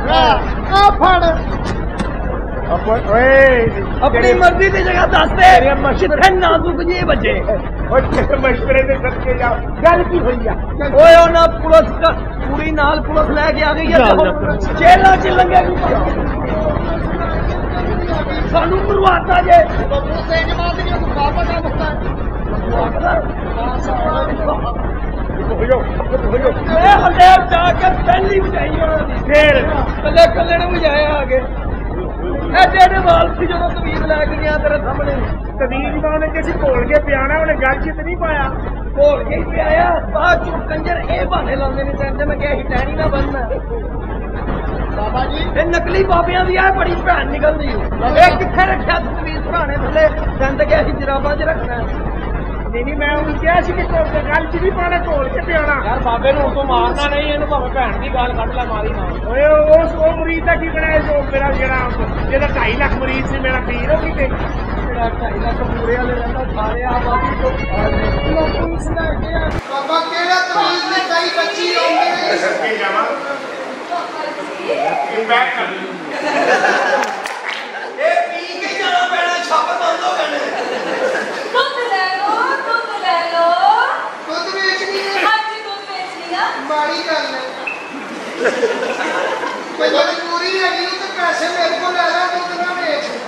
ਆ ਫੜ। ਓਏ ਆਪਣੀ ਮਰਜ਼ੀ ਦੀ ਜਗ੍ਹਾ ਦੱਸ ਦੇ। ਕਿੱਥੇ ਨਾਜ਼ੁਕ ਜੀ ਬੱਚੇ ਓਏ ਕਿਸ ਮਸ਼ਵਰੇ ਦੇ ਸਦਕੇ ਜਾ। ਗੱਲ ਕੀ ਹੋਈ ਆ? ਓਏ ਉਹਨਾਂ ਪੁਲਿਸ ਕ- ਕੁੜੀ ਨਾਲ ਪੁਲਿਸ ਲੈ ਕੇ ਆ ਗਈ ਆ ਜੇਲਾਂ ਚ ਲੰਘੇਗੀ ਸਾਨੂੰ ਮਰਵਾਤਾ ਜੇ। ਬੱਬੂ ਸਿੰਘ ਮਾਰ ਦੀ ਨੂੰ ਬਾਬਾ ਦਾ ਮੁਖਤਾ ਇਹ ਹੱਲੇ ਜਾ ਕੇ ਪਹਿਲੀ ਵਜਾਈ ਉਹਨਾਂ ਦੀ ਫੇਰ। ਕੱਲੇ ਕੱਲੇ ਨੇ ਵਜਾਇਆ ਆ ਕੇ। ਇਹ ਜਿਹੜੇ ਵਾਲ ਸੀ ਜਦੋਂ ਤਵੀਰ ਲੈ ਕੇ ਗਿਆ ਤੇਰੇ ਸਾਹਮਣੇ। ਤਵੀਰ ਤਾਂ ਉਹਨੇ ਕਿਸੇ ਘੋਲ ਕੇ ਪਿਆਣਾ ਉਹਨੇ ਗੱਲ ਚ ਨਹੀਂ ਪਾਇਆ। ਘੋਲ ਕੇ ਹੀ ਪਿਆਇਆ ਬਾਅਦ ਚ ਕੰਜਰ ਇਹ ਬਹਾਨੇ ਲਾਉਂਦੇ ਨੇ ਕਹਿੰਦੇ ਮੈਂ ਕਿਹਾ ਸੀ ਟਹਿਣੀ ਨਾ ਬੰਨਣਾ ਬਾਬਾ ਜੀ। ਇਹ ਨਕਲੀ ਬਾਬਿਆਂ ਦੀ ਆ ਬੜੀ ਭੈਣ ਨਿਕਲਦੀ ਇਹ ਕਿੱਥੇ ਰੱਖਿਆ ਤੂੰ ਤਵੀਰ ਪੁਰਾਣੇ ਥੱਲੇ? ਦੰਦ ਗਿਆ ਸੀ ਜਰਾਬਾਂ 'ਚ ਰੱਖਣਾ। ਨਹੀਂ ਨਹੀਂ ਮੈਂ ਉਹਨੂੰ ਕਿਹਾ ਸੀ ਕਿ ਘੋਲ ਕੇ ਗੱਲ 'ਚ ਨਹੀਂ ਪਾਣਾ ਘੋਲ ਕੇ ਪਿਆਣਾ ਯਾਰ ਬਾਬੇ ਨੂੰ ਉਦੋਂ ਮਾਰਨਾ ਨਹੀਂ ਇਹਨੂੰ ਭਾਵੇਂ ਭੈਣ ਦੀ ਗਾਲ ਕੱਢ ਲੈ ਮਾਰੀ ਨਾ। ਓਏ ਉਸ ਉਹ ਮਰੀਜ਼ ਦਾ ਕੀ ਬਣਿਆ ਜੋ ਮੇਰਾ ਜਿਹੜਾ ਜਿਹਦਾ 2.5 ਲੱਖ ਮਰੀਜ਼ ਸੀ ਮੇਰਾ ਪੀਰ ਉਹ ਕਿਤੇ ਮੇਰਾ 2.5 ਲੱਖ ਪੂਰੇ ਵਾਲੇ ਰਹਿੰਦਾ ਸਾਰੇ ਆ ਬਾਬੀ ਤੋਂ ਪੁਲਿਸ ਲੈ ਕੇ ਆ ਬਾਬਾ ਕਿਹੜਾ ਤਮੀਜ਼ ਨੇ ਕਈ ਬੱਚੀ ਆਉਂਦੇ ਨੇ ਸੱਚੀ ਜਾਵਾਂ ਇਹ ਬੈਕ ਕਰ ਇਹ ਪੀ ਕੇ ਜਾਣਾ ਪੈਣਾ ਛਾਪ ਬੰਦ ਹੋ ਗਏ ਦੁੱਧ ਲੈ ਲੋ ਦੁੱਧ ਲੈ ਲੋ ਦੁੱਧ ਵੇਚਣੀ ਹੈ ਅੱਜ ਦੁੱਧ ਵੇਚਣੀ ਆ ਮਾੜੀ ਗੱਲ ਹੈ ਕੋਈ ਮਜਬੂਰੀ ਹੈਗੀ ਉਹ ਤੇ ਪੈਸੇ ਮੇਰੇ ਕੋਲ ਲੈ ਲੈ ਦੁੱਧ ਨਾ ਵੇਚ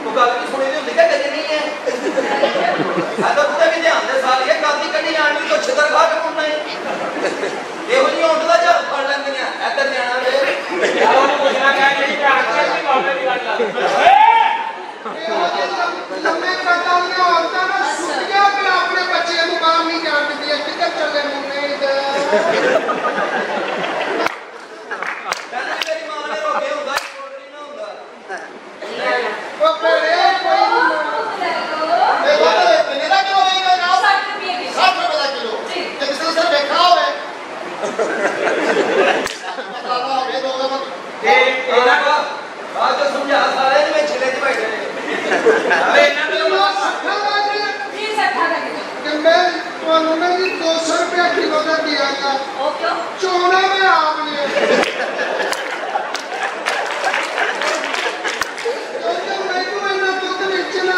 ਉਹ ਗੱਲ ਵੀ ਸੁਣੀ ਦੀ ਹੁੰਦੀ ਕਿ ਕਦੇ ਨਹੀਂ ਹੈ? ਆ ਤਾਂ ਤੂੰ ਵੀ ਧਿਆਨ ਦੇ ਸਾਰੀ ਇਹ ਗੱਲ ਦੀ ਕੱਢੀ ਆਣੀ ਤੋਂ ਛਿੱਤਰ ਖਾ ਕੇ ਮੁੰਨਾ ਹੈ ਇਹੋ ਜਿਹੀ ਉਂਟ ਦਾ ਝਾੜ ਫੜ ਲੈਂਦੀਆਂ ਇੱਧਰ ਜਾਣਾ ਵੇ। ਯਾਰ ਉਹਨੂੰ ਪੁੱਛਣਾ ਕਹਿ ਜਿਹੜੀ ਭੈਣ ਚੱਲ ਬਾਬੇ ਦੀ ਗੱਲ ਜਿਹੇ ਲੰਮ- ਕੱਟਾਂ ਦੀਆਂ ਔਰਤਾਂ ਨਾ ਸੁੱਟੀਆਂ ਕਿ ਆਪਣੇ ਬੱਚੇ ਨੂੰ ਬਾਹਰ ਨਹੀਂ ਜਾਣ ਦਿੰਦੀਆਂ ਕਿੱਧਰ ਚੱਲੇ ਮੁੰਡੇ ਇੱਧਰ? دو سو روپیہ کلو کا دیا گیا چونا میں آپ نے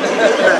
Yeah.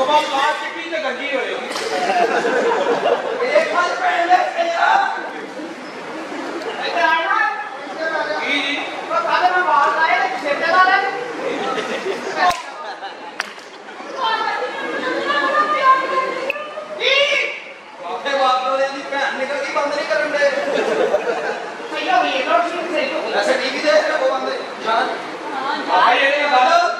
صبح پانچ کے پیچھے گنجی ہو رہی ایک بار پہلے اچھا ٹی وی دیکھ وہ بندے؟ جان۔ جان۔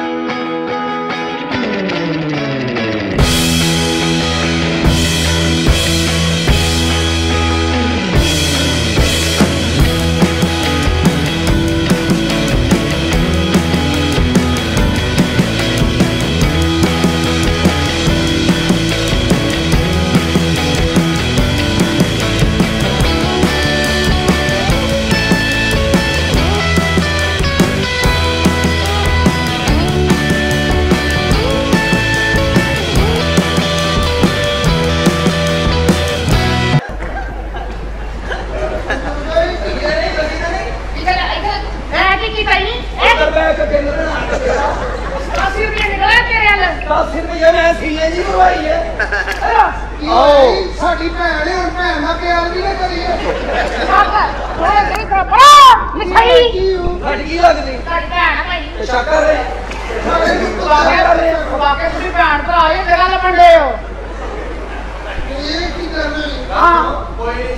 ਭਰਵਾਈ ਹੈ। ਆਓ ਸਾਡੀ ਭੈਣ ਹੈ ਭੈਣ ਦਾ ਪਿਆਰ ਵੀ ਨਾ ਕਰੀਏ। ਓਏ ਨਹੀਂ ਬੜਾ ਮਿਠਾਈ ਹੋ? ਸਾਡੀ ਕੀ ਲੱਗਦੀ? ਸਾਡੀ ਭੈਣ ਆ ਭਾਈ। ਤੇ ਸ਼ੱਕ ਕਰ ਰਹੇ। ਸਾਡੇ ਨੂੰ ਵਾਕੇ ਵਾਕੇ ਤੁਸੀਂ ਭੈਣ ਭਰਾ ਇਹ ਜਗ੍ਹਾ ਲੰਡੇ ਹੋ। ਇਹ ਕੀ ਕਰਨਾ? ਹੈ। ਹਾਂ ਕੋਈ ਨਹੀਂ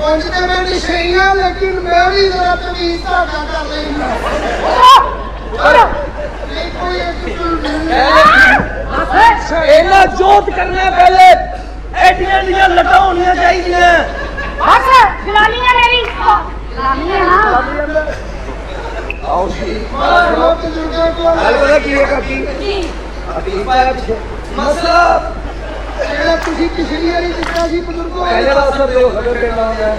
ਪੰਜ ਤੇ ਮੈਂ ਨਿਸ਼ਾਨੀਆਂ ਲੇਕਿਨ ਮੈਂ ਵੀ ਜ਼ਰਾ ਤਮੀਜ਼ ਤੁਹਾਡਾ ਕਰ ਲੈਂਦਾ ਨਹੀਂ ਕੋਈ ਇਸ ਨੂੰ ਨਹੀਂ ਇਹਨਾਂ ਜੋਤ ਕਰਨਾ ਪਹਿਲੇ ਐਡੀਆਂ ਦੀਆਂ ਲਟਾਂ ਹੋਣੀਆਂ ਚਾਹੀਦੀਆਂ ਬਸ ਜਲਾਨੀਆਂ ਮੇਰੀ ਜਲਾਨੀਆਂ ਹਾਂ ਆਓ ਜੀ ਮਾਰੋ ਤੁਸੀਂ ਜੀ ਕੋਲ ਹਲ ਬੜਾ ਕੀ ਕਰਤੀ ਅਭੀ ਪਾਇਆ ਮਸਲਾ ਜਿਹੜਾ ਤੁਸੀਂ ਪਿਛਲੀ ਵਾਰੀ ਦਿੱਤਾ ਸੀ ਬਜ਼ੁਰਗੋ। ਪਹਿਲੇ ਦਾ ਅਸਰ ਦੇ ਹੋ ਸਕਦਾ ਪਿੰਡਾਂ ਦਾ।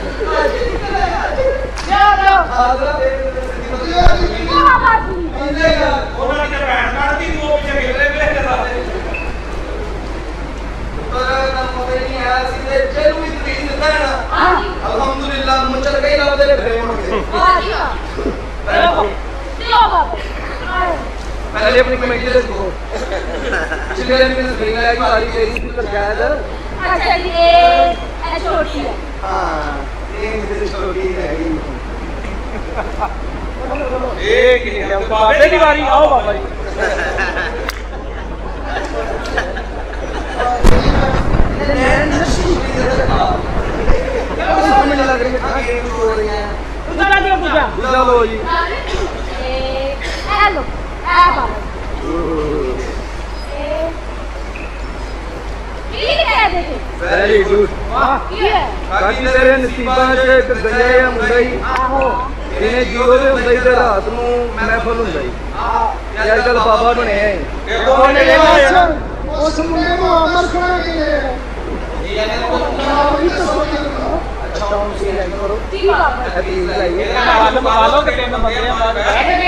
ਜਾ ਜਾ। ਆਦਰਾ ਦੇ ਜੀ। ਉਹਨਾਂ ਨੇ ਭੈਣ ਨਾਲ ਦੀ ਉਹ ਪਿੱਛੇ ਖੇਡਦੇ ਵੇਲੇ ਜਦਾ ਪਰ ਨਾ ਮੋਦੇ ਨਹੀਂ ਆਇਆ ਸੀ ਤੇ ਚਲੂ ਵੀ ਤਰੀਕ ਦਿੰਦਾ ਹੈ ਨਾ ਅਲਹਮਦੁਲਿਲਾ ਮੁੰਚਲ ਗਈ ਨਾ ਤੇਰੇ ਫਰੇਮ ਵਾਹ ਜੀ ਵਾਹ ਚਲੋ ਚਲੋ ਬਾਬਾ। پہلے اپنی کمیٹی سے دیکھو پچھلے دن میں سنی لائے کہ آری تیری سے کر گیا ہے اچھا یہ ہے چھوٹی ہے۔ ہاں یہ مجھے چھوٹی ہے ہی ایک ہی ہے۔ بابے کی باری آؤ بابا جی۔ Hello. ਕੀ ਬਾਤ ਹੈ ਜੀ ਲਾਈਏ ਇਹ ਨਾਲ ਪਾ ਲੋ ਕਿ ਟੈਨ ਬੰਦੇ ਆ ਬੈਠ ਜੀ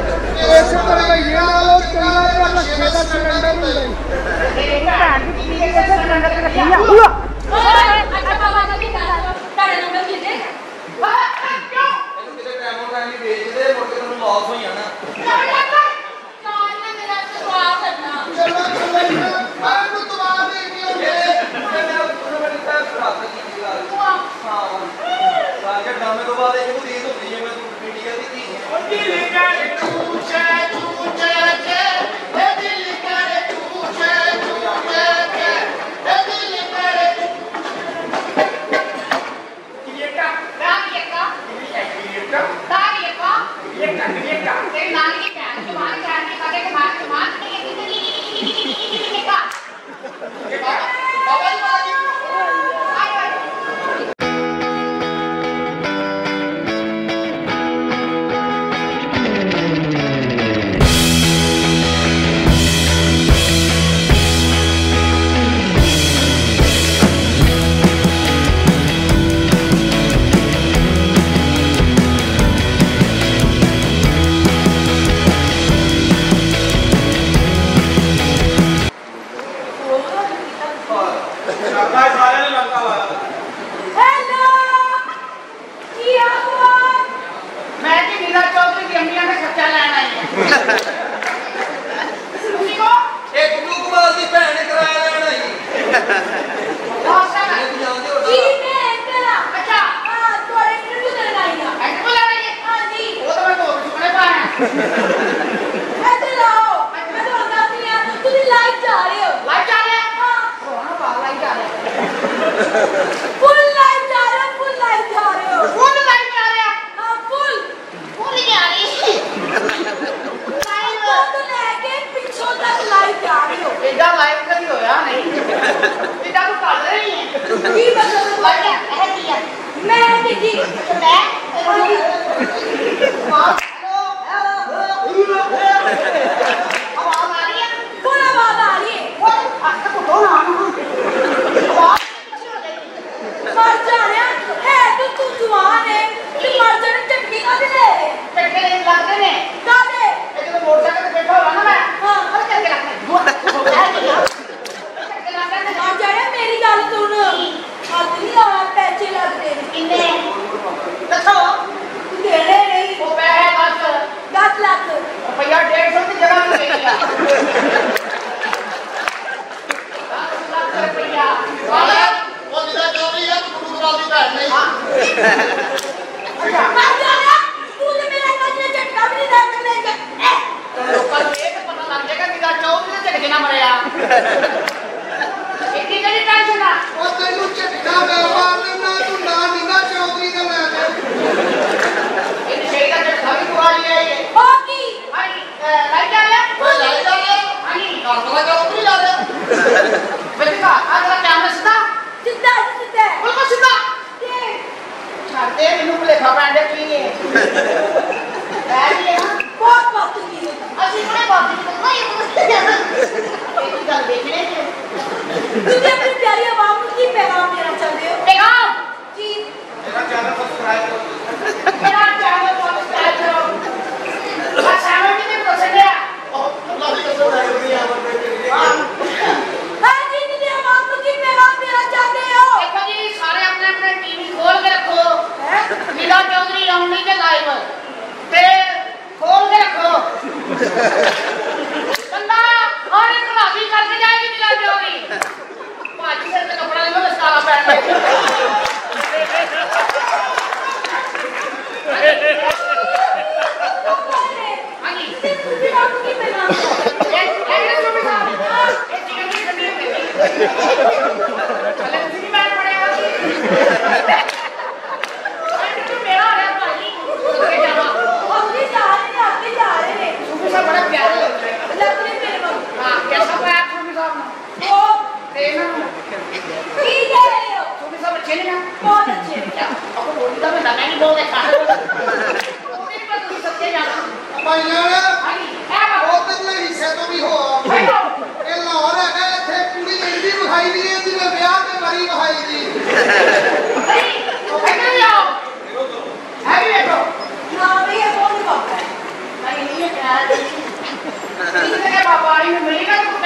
Thank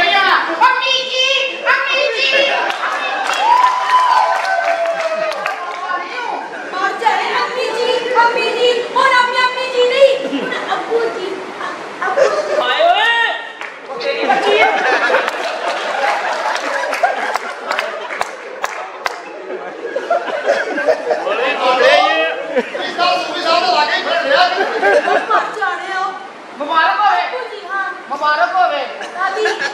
you.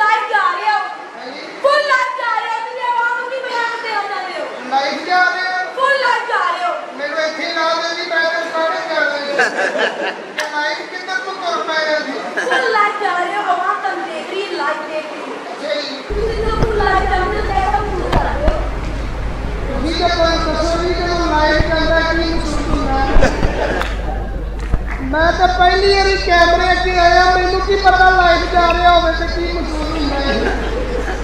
لائف جا رہے ہو فل لائف جا رہے ہو تجھے آوازوں کی بیان دے ہو جا رہے ہو لائف جا رہے ہو فل لائف جا رہے ہو میرے کو ایتھی نہ دے بھی پہلے سکوٹے جا رہے ہو لائف کتنے کو کور پہلے دی فل لائف جا رہے ہو آواز تم دیکھ رہی لائف دیکھ رہی ਕੀ ਕਹਿੰਦਾ ਕਿ ਤੁਸੀਂ ਮੈਂ ਤਾਂ ਪਹਿਲੀ ਵਾਰੀ ਕੈਮਰੇ ਅੱਗੇ ਆਇਆ ਮੈਨੂੰ ਕੀ ਪਤਾ ਲਾਈਵ ਜਾ ਰਿਹਾ ਹੋਵੇ ਤੇ ਕੀ ਮਹਿਸੂਸ ਹੁੰਦਾ ਹੈ।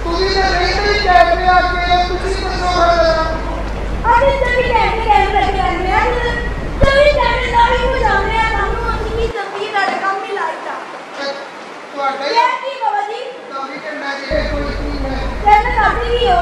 ਤੁਸੀਂ ਤਾਂ ਰਹਿੰਦੇ ਹੀ ਕੈਮਰੇ ਅੱਗੇ ਤੁਸੀਂ ਦੱਸੋ ਫਿਰ ਅਸੀਂ ਸਭੀ ਕੈਮਰੇ ਕੈਮਰੇ ਲੱਗੇ ਰਹਿੰਦੇ ਆ ਸਭੀ ਕੈਮਰੇ ਲਾਈਵ ਹੋ ਜਾਂਦੇ ਆ ਸਾਨੂੰ ਅਸੀਂ ਕੀ ਜਲਦੀ ਦਾ ਕੰਮ ਹੀ ਲਾਈਵ ਦਾ। ਤੁਹਾਡੇ ਕੀ ਬਾਬਾ ਜੀ? ਕਾਫੀ ਕੰਨਾ ਜੇ ਕੋਈ ਕੀ ਹੈ। ਕਹਿੰਦੇ ਕਰਦੇ ਕੀ ਹੋ।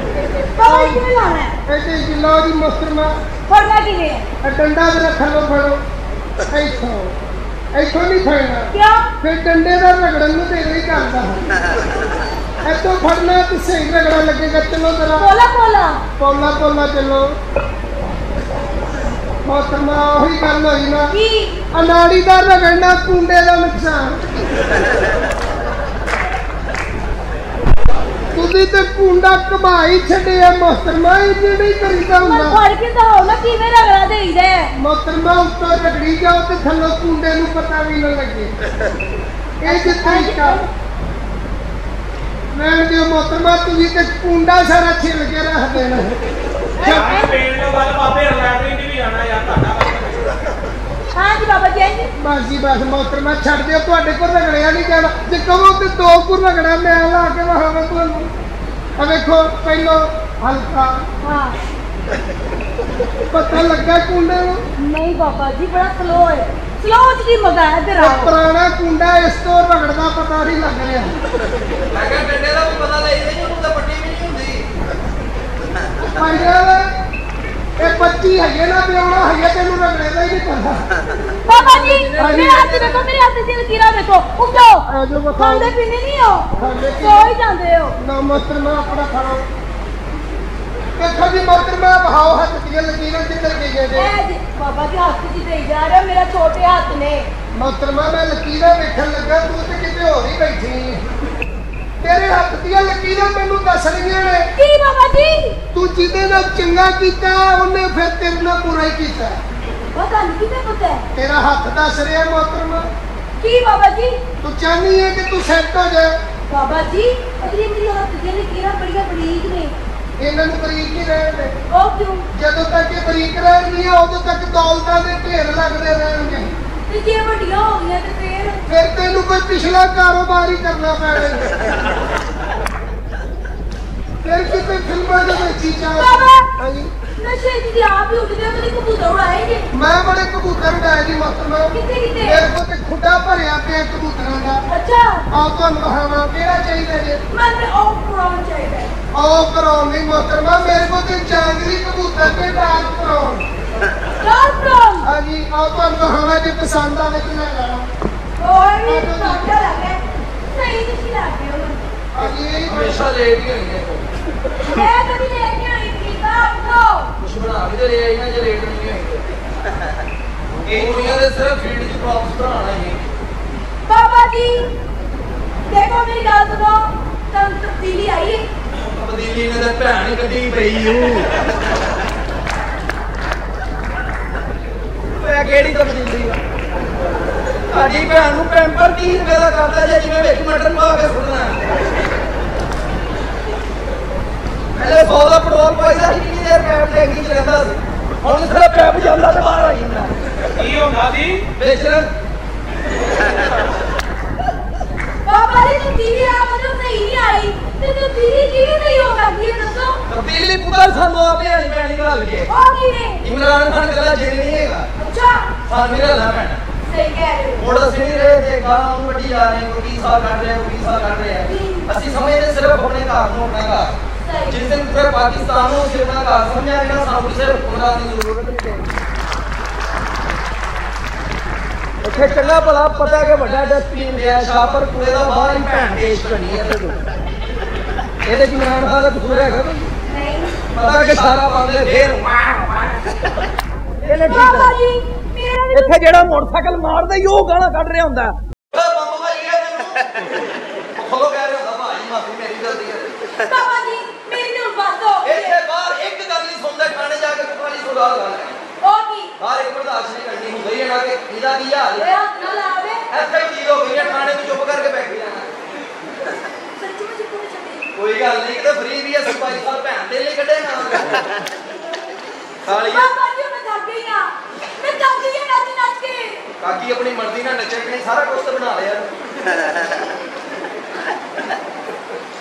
ਬਾਬਾ ਜੀ ਕਿਵੇਂ ਲਾਣਾ ਹੈ। ਇਹ ਤੇ ਜਿਲੋ ਦੀ ਮੁਸਲਮਾ ਫੜਨਾ ਕਿਵੇਂ ਹੈ ਇਹ ਡੰਡਾ ਵੀ ਰੱਖ ਲਓ ਫੜੋ। ਇੱਥੋਂ। ਇੱਥੋਂ ਨਹੀਂ ਫੜਨਾ। ਕਿਉਂ? ਫਿਰ ਡੰਡੇ ਦਾ ਰਗੜਨ ਨੂੰ ਤੇ ਨਹੀਂ ਕਰਦਾ ਇੱਥੋਂ ਫੜਨਾ ਤੇ ਸਹੀ ਰਗੜਾ ਲੱਗੇਗਾ। ਚਲੋ ਬੋਲਾ ਪੋਲਾ ਪੋਲਾ। ਚੱਲੋ। ਮੋਤਰਮਾ ਉਹੀ ਗੱਲ ਹੋਈ ਨਾ। ਕੀ? ਅਨਾੜੀ ਦਾ ਰਗੜਨਾ ਕੁੰਡੇ ਦਾ ਨੁਕਸਾਨ। ਤੁਸੀਂ ਤੇ ਕੁੰਡਾ ਕਮਾਈ ਛੱਡਿਆ ਮੋਤਰਮਾ ਇਹ ਜਿਹੜੀ ਕਰੀਦਾ ਪਰ ਹੁੰਦਾ ਫੜ ਕੇ ਤਾਂ ਹੋ ਨਾ ਕਿਵੇਂ ਰਗੜਾ ਦੇਈਦਾ ਹੈ? ਮੋਤਰਮਾ ਉੱਤੋਂ ਰਗੜੀ ਜਾਓ ਤੇ ਥੱਲੋਂ ਕੁੰਡੇ ਨੂੰ ਪਤਾ ਵੀ ਨਾ ਲੱਗੇ। ਇਹ ਜਿੱਥੇ ਤਰੀਕਾ ਰਹਿਣ ਦਿਓ ਮੋਤਰਮਾ ਤੁਸੀਂ ਤੇ ਕੁੰਡਾ ਸਾਰਾ ਛਿਲ ਕੇ ਰੱਖ ਦੇਣਾ ਯਾਰ ਪੇੜ ਤੋਂ ਗੱਲ ਬਾਬੇ ਰਲੈਟਰਿੰਗ ਦੀ ਵੀ ਜਾਣਾ ਯਾਰ ਤੁਹਾਡਾ ਹਾਂ ਜੀ ਬਾਬਾ ਜੀ ਹਾਂਜੀ। ਬਸ ਜੀ ਬਸ ਮੋਤਰਮਾ ਛੱਡ ਦਿਓ ਤੁਹਾਡੇ ਕੋਲ ਰਗੜਿਆ ਨਹੀਂ ਜਾਣਾ। ਜੇ ਕਹੋ ਤੇ ਦੋ ਕੁ ਰਗੜਾ ਮੈਂ ਲਾ ਕੇ ਵਹਾਵਾਂ ਤੁਹਾਨੂੰ। ਆ ਵੇਖੋ ਪਹਿਲੋ ਹਲਕਾ। ਹਾਂ। ਪਤਾ ਲੱਗਾ ਕੁੰਡੇ? ਨੂੰ ਨਹੀਂ ਬਾਬਾ ਜੀ ਬੜਾ ਸਲੋ ਹੈ। ਸਲੋ ਚ ਕੀ ਮਜ਼ਾ ਹੈ ਇੱਧਰ ਆਓ। ਪੁਰਾਣਾ ਕੁੰਡਾ ਇਸ ਤੋਂ ਰਗੜਦਾ ਪਤਾ ਨਹੀਂ ਲੱਗ ਰਿਹਾ। ਕਿਹਾ ਡੰਡੇ ਦਾ ਵੀ ਪਤਾ ਲੱਗਦਾ ਜੀ ਉਹਨੂੰ ਤਾਂ ਪੱਟੀ ਵੀ ਨਹੀਂ ਹੁੰਦੀ। ਪੰਜਲ ਇਹ 25 ਹੈਗੇ ਨਾ ਵਿਆਹਣਾ ਹੈਗੇ ਤੈਨੂੰ ਰਗੜੇ ਦਾ ਹੀ ਨਹੀਂ ਪਤਾ ਬਾਬਾ ਜੀ ਮੇਰੇ ਹੱਥ ਦੇਖੋ ਮੇਰੇ ਹੱਥ ਦੀ ਲਕੀਰਾਂ ਦੇਖੋ। ਉੱਠੋ। ਆ ਜਾਓ ਬਤਾਓ ਖਾਂਦੇ ਪੀਂਦੇ ਨਹੀਂ ਹੋ? ਖਾਂਦੇ ਪੀਂਦੇ। ਸੋ ਹੀ ਜਾਂਦੇ ਹੋ। ਨਾ ਮੋਤਰਮਾ ਆਪਣਾ ਖਾਓ ਦੇਖੋ ਜੀ ਮੋਤਰਮਾ ਬਹਾਓ ਹੱਥ ਦੀਆਂ ਲਕੀਰਾਂ ਕਿੱਧਰ ਗਈਆਂ ਜੇ। ਇਹ ਜੀ ਬਾਬਾ ਜੀ ਹੱਥ ਜੀ ਦੇਈ ਜਾ ਰਹੇ ਹੋ, ਮੇਰਾ ਛੋਟੇ ਹੱਥ ਨੇ। ਮੋਤਰਮਾ ਮੈਂ ਲਕੀਰਾਂ ਵੇਖਣ ਲੱਗਾ ਤੂੰ ਤੇ ਕਿਤੇ ਹੋਰ ਹੀ ਬੈਠੀ। ਤੇਰੇ ਹੱਥ ਦੀਆਂ ਲਕੀਰਾਂ ਮੈਨੂੰ ਦੱਸ ਰਹੀਆਂ ਨੇ। ਕੀ ਬਾਬਾ ਜੀ? ਤੂੰ ਜਿਹਦੇ ਨਾਲ ਚੰਗਾ ਕੀਤਾ ਉਹਨੇ ਫਿਰ ਤੇਰੇ ਨਾਲ ਬੁਰਾ ਹੀ ਕੀਤਾ। ਪਤਾ ਨਹੀਂ ਕਿਤੇ ਪਤਾ ਹੈ ਤੇਰਾ ਹੱਥ ਦੱਸ ਰਿਹਾ ਮੋਤਰਮਾ। ਕੀ ਬਾਬਾ ਜੀ? ਤੂੰ ਚਾਹਨੀ ਹੈ ਕਿ ਤੂੰ ਸੈੱਟ ਹੋ ਜਾ। ਬਾਬਾ ਜੀ ਅਗਲੀ ਮੇਰੀ ਹੱਥ ਦੀਆਂ ਲਕੀਰਾਂ ਬੜੀਆਂ ਬਰੀਕ ਨੇ। ਇਹਨਾਂ ਨੂੰ ਬਰੀਕ ਹੀ ਰਹਿਣ ਦੇ। ਉਹ ਕਿਉਂ? ਜਦੋਂ ਤੱਕ ਇਹ ਬਰੀਕ ਰਹਿਣਗੀਆਂ ਉਦੋਂ ਤੱਕ ਦੌਲਤਾਂ ਦੇ ਢੇਰ ਲੱਗਦੇ ਰਹਿਣਗੇ। ਤੇ ਜੇ ਵੱਡੀਆਂ ਹੋ ਗਈਆਂ ਤੇ ਫੇਰ? ਫਿਰ ਤੈਨੂੰ ਕੋਈ ਪਿਛਲਾ ਕਾਰੋਬਾਰ ਹੀ ਕਰਨਾ ਪੈਣਾ। ਫਿਰ ਕਿਤੇ ਫਿਲਮਾਂ ਦੇ ਵਿੱਚ ਹੀ ਜਾ ਬਾਬਾ ਹਾਂਜੀ। ਨਸ਼ੇ ਦੀ ਆਪ ਹੀ ਉੱਠਦੇ ਹੋ ਕਦੀ ਕਬੂਤਰ ਉਡਾਏਗੇ ਮੈਂ ਬੜੇ ਕਬੂਤਰ ਉਡਾਏ ਦੀ ਮੋਹਤਰਮਾ ਕਿੱਥੇ ਕਿੱਥੇ? ਮੇਰੇ ਕੋਲ ਤੇ ਖੁੱਡਾ ਭਰਿਆ ਪਿਆ ਕਬੂਤਰਾਂ ਦਾ। ਅੱਛਾ। ਆਓ ਤੁਹਾਨੂੰ ਕਹਾਵਾਂ ਕਿਹੜਾ ਚਾਹੀਦਾ ਜੇ? ਮੈਂ ਤੇ ਉਹ ਕਰਾਉਣ ਚਾਹੀਦਾ ਹੈ। ਆਓ ਕਰਾਉਣ ਨਹੀਂ ਮੋਹਤਰਮਾ ਮੇਰੇ ਕੋਲ ਤੇ ਚਾਂਦਨੀ ਕਬੂਤਰ ਤੇ ਡਾਕ ਕਰਾਉਣ। ਕਰਾਉਣ ਹਾਂਜੀ ਆਓ ਤੁਹਾਨੂੰ ਕਹਾਵਾਂ ਜੇ ਪਸੰਦ ਆਵੇ ਕਿ ਲੈ ਲੈਣਾ। ਓਏ ਵੀ ਤੁਹਾਡਾ ਲੱਗੇ ਸਹੀ ਨਹੀਂ ਲੱਗੇ ਹੁਣ ਹਾਂਜੀ। ਹਮੇਸ਼ਾ ਲੇਟ ਹੀ ਹੋਈ ਹੈ ਮੈਂ ਕਦੀ ਲੈ ਕੇ ਆਈ ਸੀ ਕਾਹ ਕੁਛ ਬਣਾ ਵੀ ਤੇ ਲੈ ਆਈ ਨਾ ਜੇ ਲੇਟ ਨਹੀਂ ਹੋਈ ਇਹ ਕੁੜੀਆਂ ਦੇ ਸਿਰਫ ਫੀਲਡ 'ਚ ਪ੍ਰੋਪਸ ਭਰਾਣਾ ਹੀ ਬਾਬਾ ਜੀ ਦੇਖੋ ਮੇਰੀ ਗੱਲ ਸੁਣੋ। ਤੁਹਾਨੂੰ ਤਬਦੀਲੀ ਆਈ ਤਬਦੀਲੀ ਨੇ ਤਾਂ ਭੈਣ ਹੀ ਕੱਢੀ ਪਈ ਹੂੰ ਮੈਂ ਕਿਹੜੀ ਤਬਦੀਲੀ ਆ? ਸਾਡੀ ਭੈਣ ਨੂੰ ਪੈਂਪਰ 30 ਰੁਪਏ ਦਾ ਕਰਦਾ ਜੇ ਜਿਵੇਂ ਵਿੱਚ ਮਟਰ ਪਾ ਕੇ ਸੁੱਟਣਾ ਪਹਿਲੇ 100 ਦਾ ਪੈਟਰੋਲ ਪਾਈਦਾ ਸੀ ਕਿੰਨੀ ਦੇਰ ਪੈਪ ਟੈਂਕੀ ਚ ਰਹਿੰਦਾ ਸੀ? ਹੁਣ ਸਿਰਫ ਪੈਪ ਜਾਂਦਾ ਤੇ ਬਾਹਰ ਆ ਜਾਂਦਾ। ਕੀ ਹੁੰਦਾ ਸੀ? ਬੇਸ਼ਰਮ ਬਾਬਾ ਜੀ ਤਬਦੀਲੀ ਆ ਮਤਲਬ ਸਹੀ ਨਹੀਂ ਆਈ ਤੇ ਤਬਦੀਲੀ ਕਿਵੇਂ ਨਹੀਂ ਹੋ ਸਕਦੀ ਹੈ ਦੱਸੋ? ਤਬਦੀਲੀ ਪੁੱਤਰ ਸਾਨੂੰ ਆਪੇ ਆਣੀ ਪੈਣੀ ਘੱਲ ਕੇ ਉਹ ਕਿਵੇਂ ਇਮਰਾਨ ਖਾਨ ਕੱਲਾ ਜਿਹੜੇ ਨਹੀਂ ਹੈਗਾ। ਅੱਛਾ। ਸਾਨੂੰ ਹੀ ਰਹਿਣਾ ਪੈਣਾ ਸਹੀ ਕਹਿ ਰਹੇ ਹੋ। ਹੁਣ ਅਸੀਂ ਨਹੀਂ ਰਹੇ ਜੇ ਗਾਂ ਨੂੰ ਵੱਡੀ ਜਾ ਰਹੇ ਕੋਈ 20 ਸਾਲ ਕੱਢ ਰਿਹਾ ਕੋਈ 20 ਸਾਲ ਕੱਢ ਰਿਹਾ। ਅਸੀਂ ਸਮਝਦੇ ਸਿਰਫ ਆਪਣੇ ਘਰ ਨੂੰ ਆਪਣਾ ਘਰ। ਸਹੀ। ਜਿਸ ਦਿਨ ਫਿਰ ਪਾਕਿਸਤਾਨ ਨੂੰ ਅਸੀਂ ਆਪਣਾ ਘਰ ਸਮਝਾਂਗੇ ਨਾ ਸਾਨੂੰ ਸਿਰਫ ਉਹਨਾਂ ਦੀ ਜ਼ਰੂਰਤ ਨਹੀਂ ਇੱਥੇ ਚੰਗਾ ਭਲਾ ਪਤਾ ਕਿ ਵੱਡਾ ਡਸਟਬਿਨ ਲਿਆ ਸ਼ਾਪਰ ਕੂੜੇ ਦਾ ਬਾਹਰ ਹੀ ਭੈਣ ਦੇਸ਼ ਬਣੀ ਹੈ ਕੋਲ ਇਹਦੇ ਚ ਇਮਰਾਨ ਖਾਨ ਦਾ ਕਸੂਰ ਹੈਗਾ? ਨਹੀਂ ਪਤਾ ਕਿ ਸਾਰਾ ਬੰਦੇ ਫੇਰ ਇਹਨੇ ਠੀਕ ਬਾਬਾ ਹੈ ਇੱਥੇ ਜਿਹੜਾ ਮੋਟਰਸਾਈਕਲ ਮਾਰਦਾ ਹੀ ਉਹ ਗਾਲਾਂ ਕੱਢ ਰਿਹਾ ਹੁੰਦਾ। ਬੰਬ ਭਾਈ ਗਿਆ ਤੈਨੂੰ ਖੋਲੋ ਕਹਿ ਰਿਹਾ ਹੁੰਦਾ ਭਾਈ ਮਾਫੀ ਮੇਰੀ ਗਲਤੀ ਹੈ। ਬਾਬਾ ਜੀ ਮੇਰੀ ਨੂੰ ਬਸ ਗਈ ਇੱਥੇ ਬਾਹਰ ਇੱਕ ਗੱਲ ਨਹੀਂ ਸੁਣਦਾ ਥਾਣੇ ਜਾ ਕੇ ਕੁਟਵਾਲੀ ਸੁਧਾਰ ਗੱਲ ਹੈ ਉਹ ਕੀ ਬਾਹਰ ਇੱਕ ਬਰਦਾਸ਼ਤ ਨਹੀਂ ਕਰਨੀ ਹੁੰਦੀ ਹੈ ਨਾ ਕਿ ਇਹਦਾ ਕੀ ਹਾਲ ਹੈ? ਹੱਥ ਨਾ ਲਾਵੇ ਐਸਾ ਚੀਜ਼ ਹੋ ਗਈ ਹੈ ਥਾਣੇ ਨੂੰ ਚੁੱਪ ਕਰਕੇ ਬੈਠ ਜਾਣਾ। ਸੱਚੀ ਮੁੱਚੀ ਪੂਰੀ ਛੱਡੀ। ਕੋਈ ਗੱਲ ਨਹੀਂ ਕਿਤੇ ਫ੍ਰੀ ਵੀ ਹੈ ਸਪਾਈ ਸਾਲ ਭੈਣ ਦੇ ਲਈ ਕੱਢੇ ਨਾ ਸਾਲੀ ਬਾਬਾ ਜੀ ਮੈਂ ਗਈ ਆ ਮੈਂ ਗਈ ਆ ਨੱਚ ਨੱਚ ਕੇ। ਕਾਕੀ ਆਪਣੀ ਮਰਜ਼ੀ ਨਾਲ ਨੱਚੇ ਕਿ ਨਹੀਂ ਸਾਰਾ ਕੁਝ ਤਾਂ ਬਣਾ ਲਿਆ। ਗਿਆ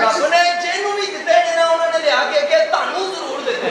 ਰੱਬ ਨੇ ਜਿਹਨੂੰ ਵੀ ਦਿੱਤੇ ਨੇ ਨਾ ਉਹਨਾਂ ਨੇ ਲਿਆ ਕੇ ਅੱਗੇ ਤੁਹਾਨੂੰ ਜ਼ਰੂਰ ਦਿੱਤੇ।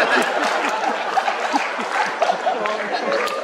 Thank you.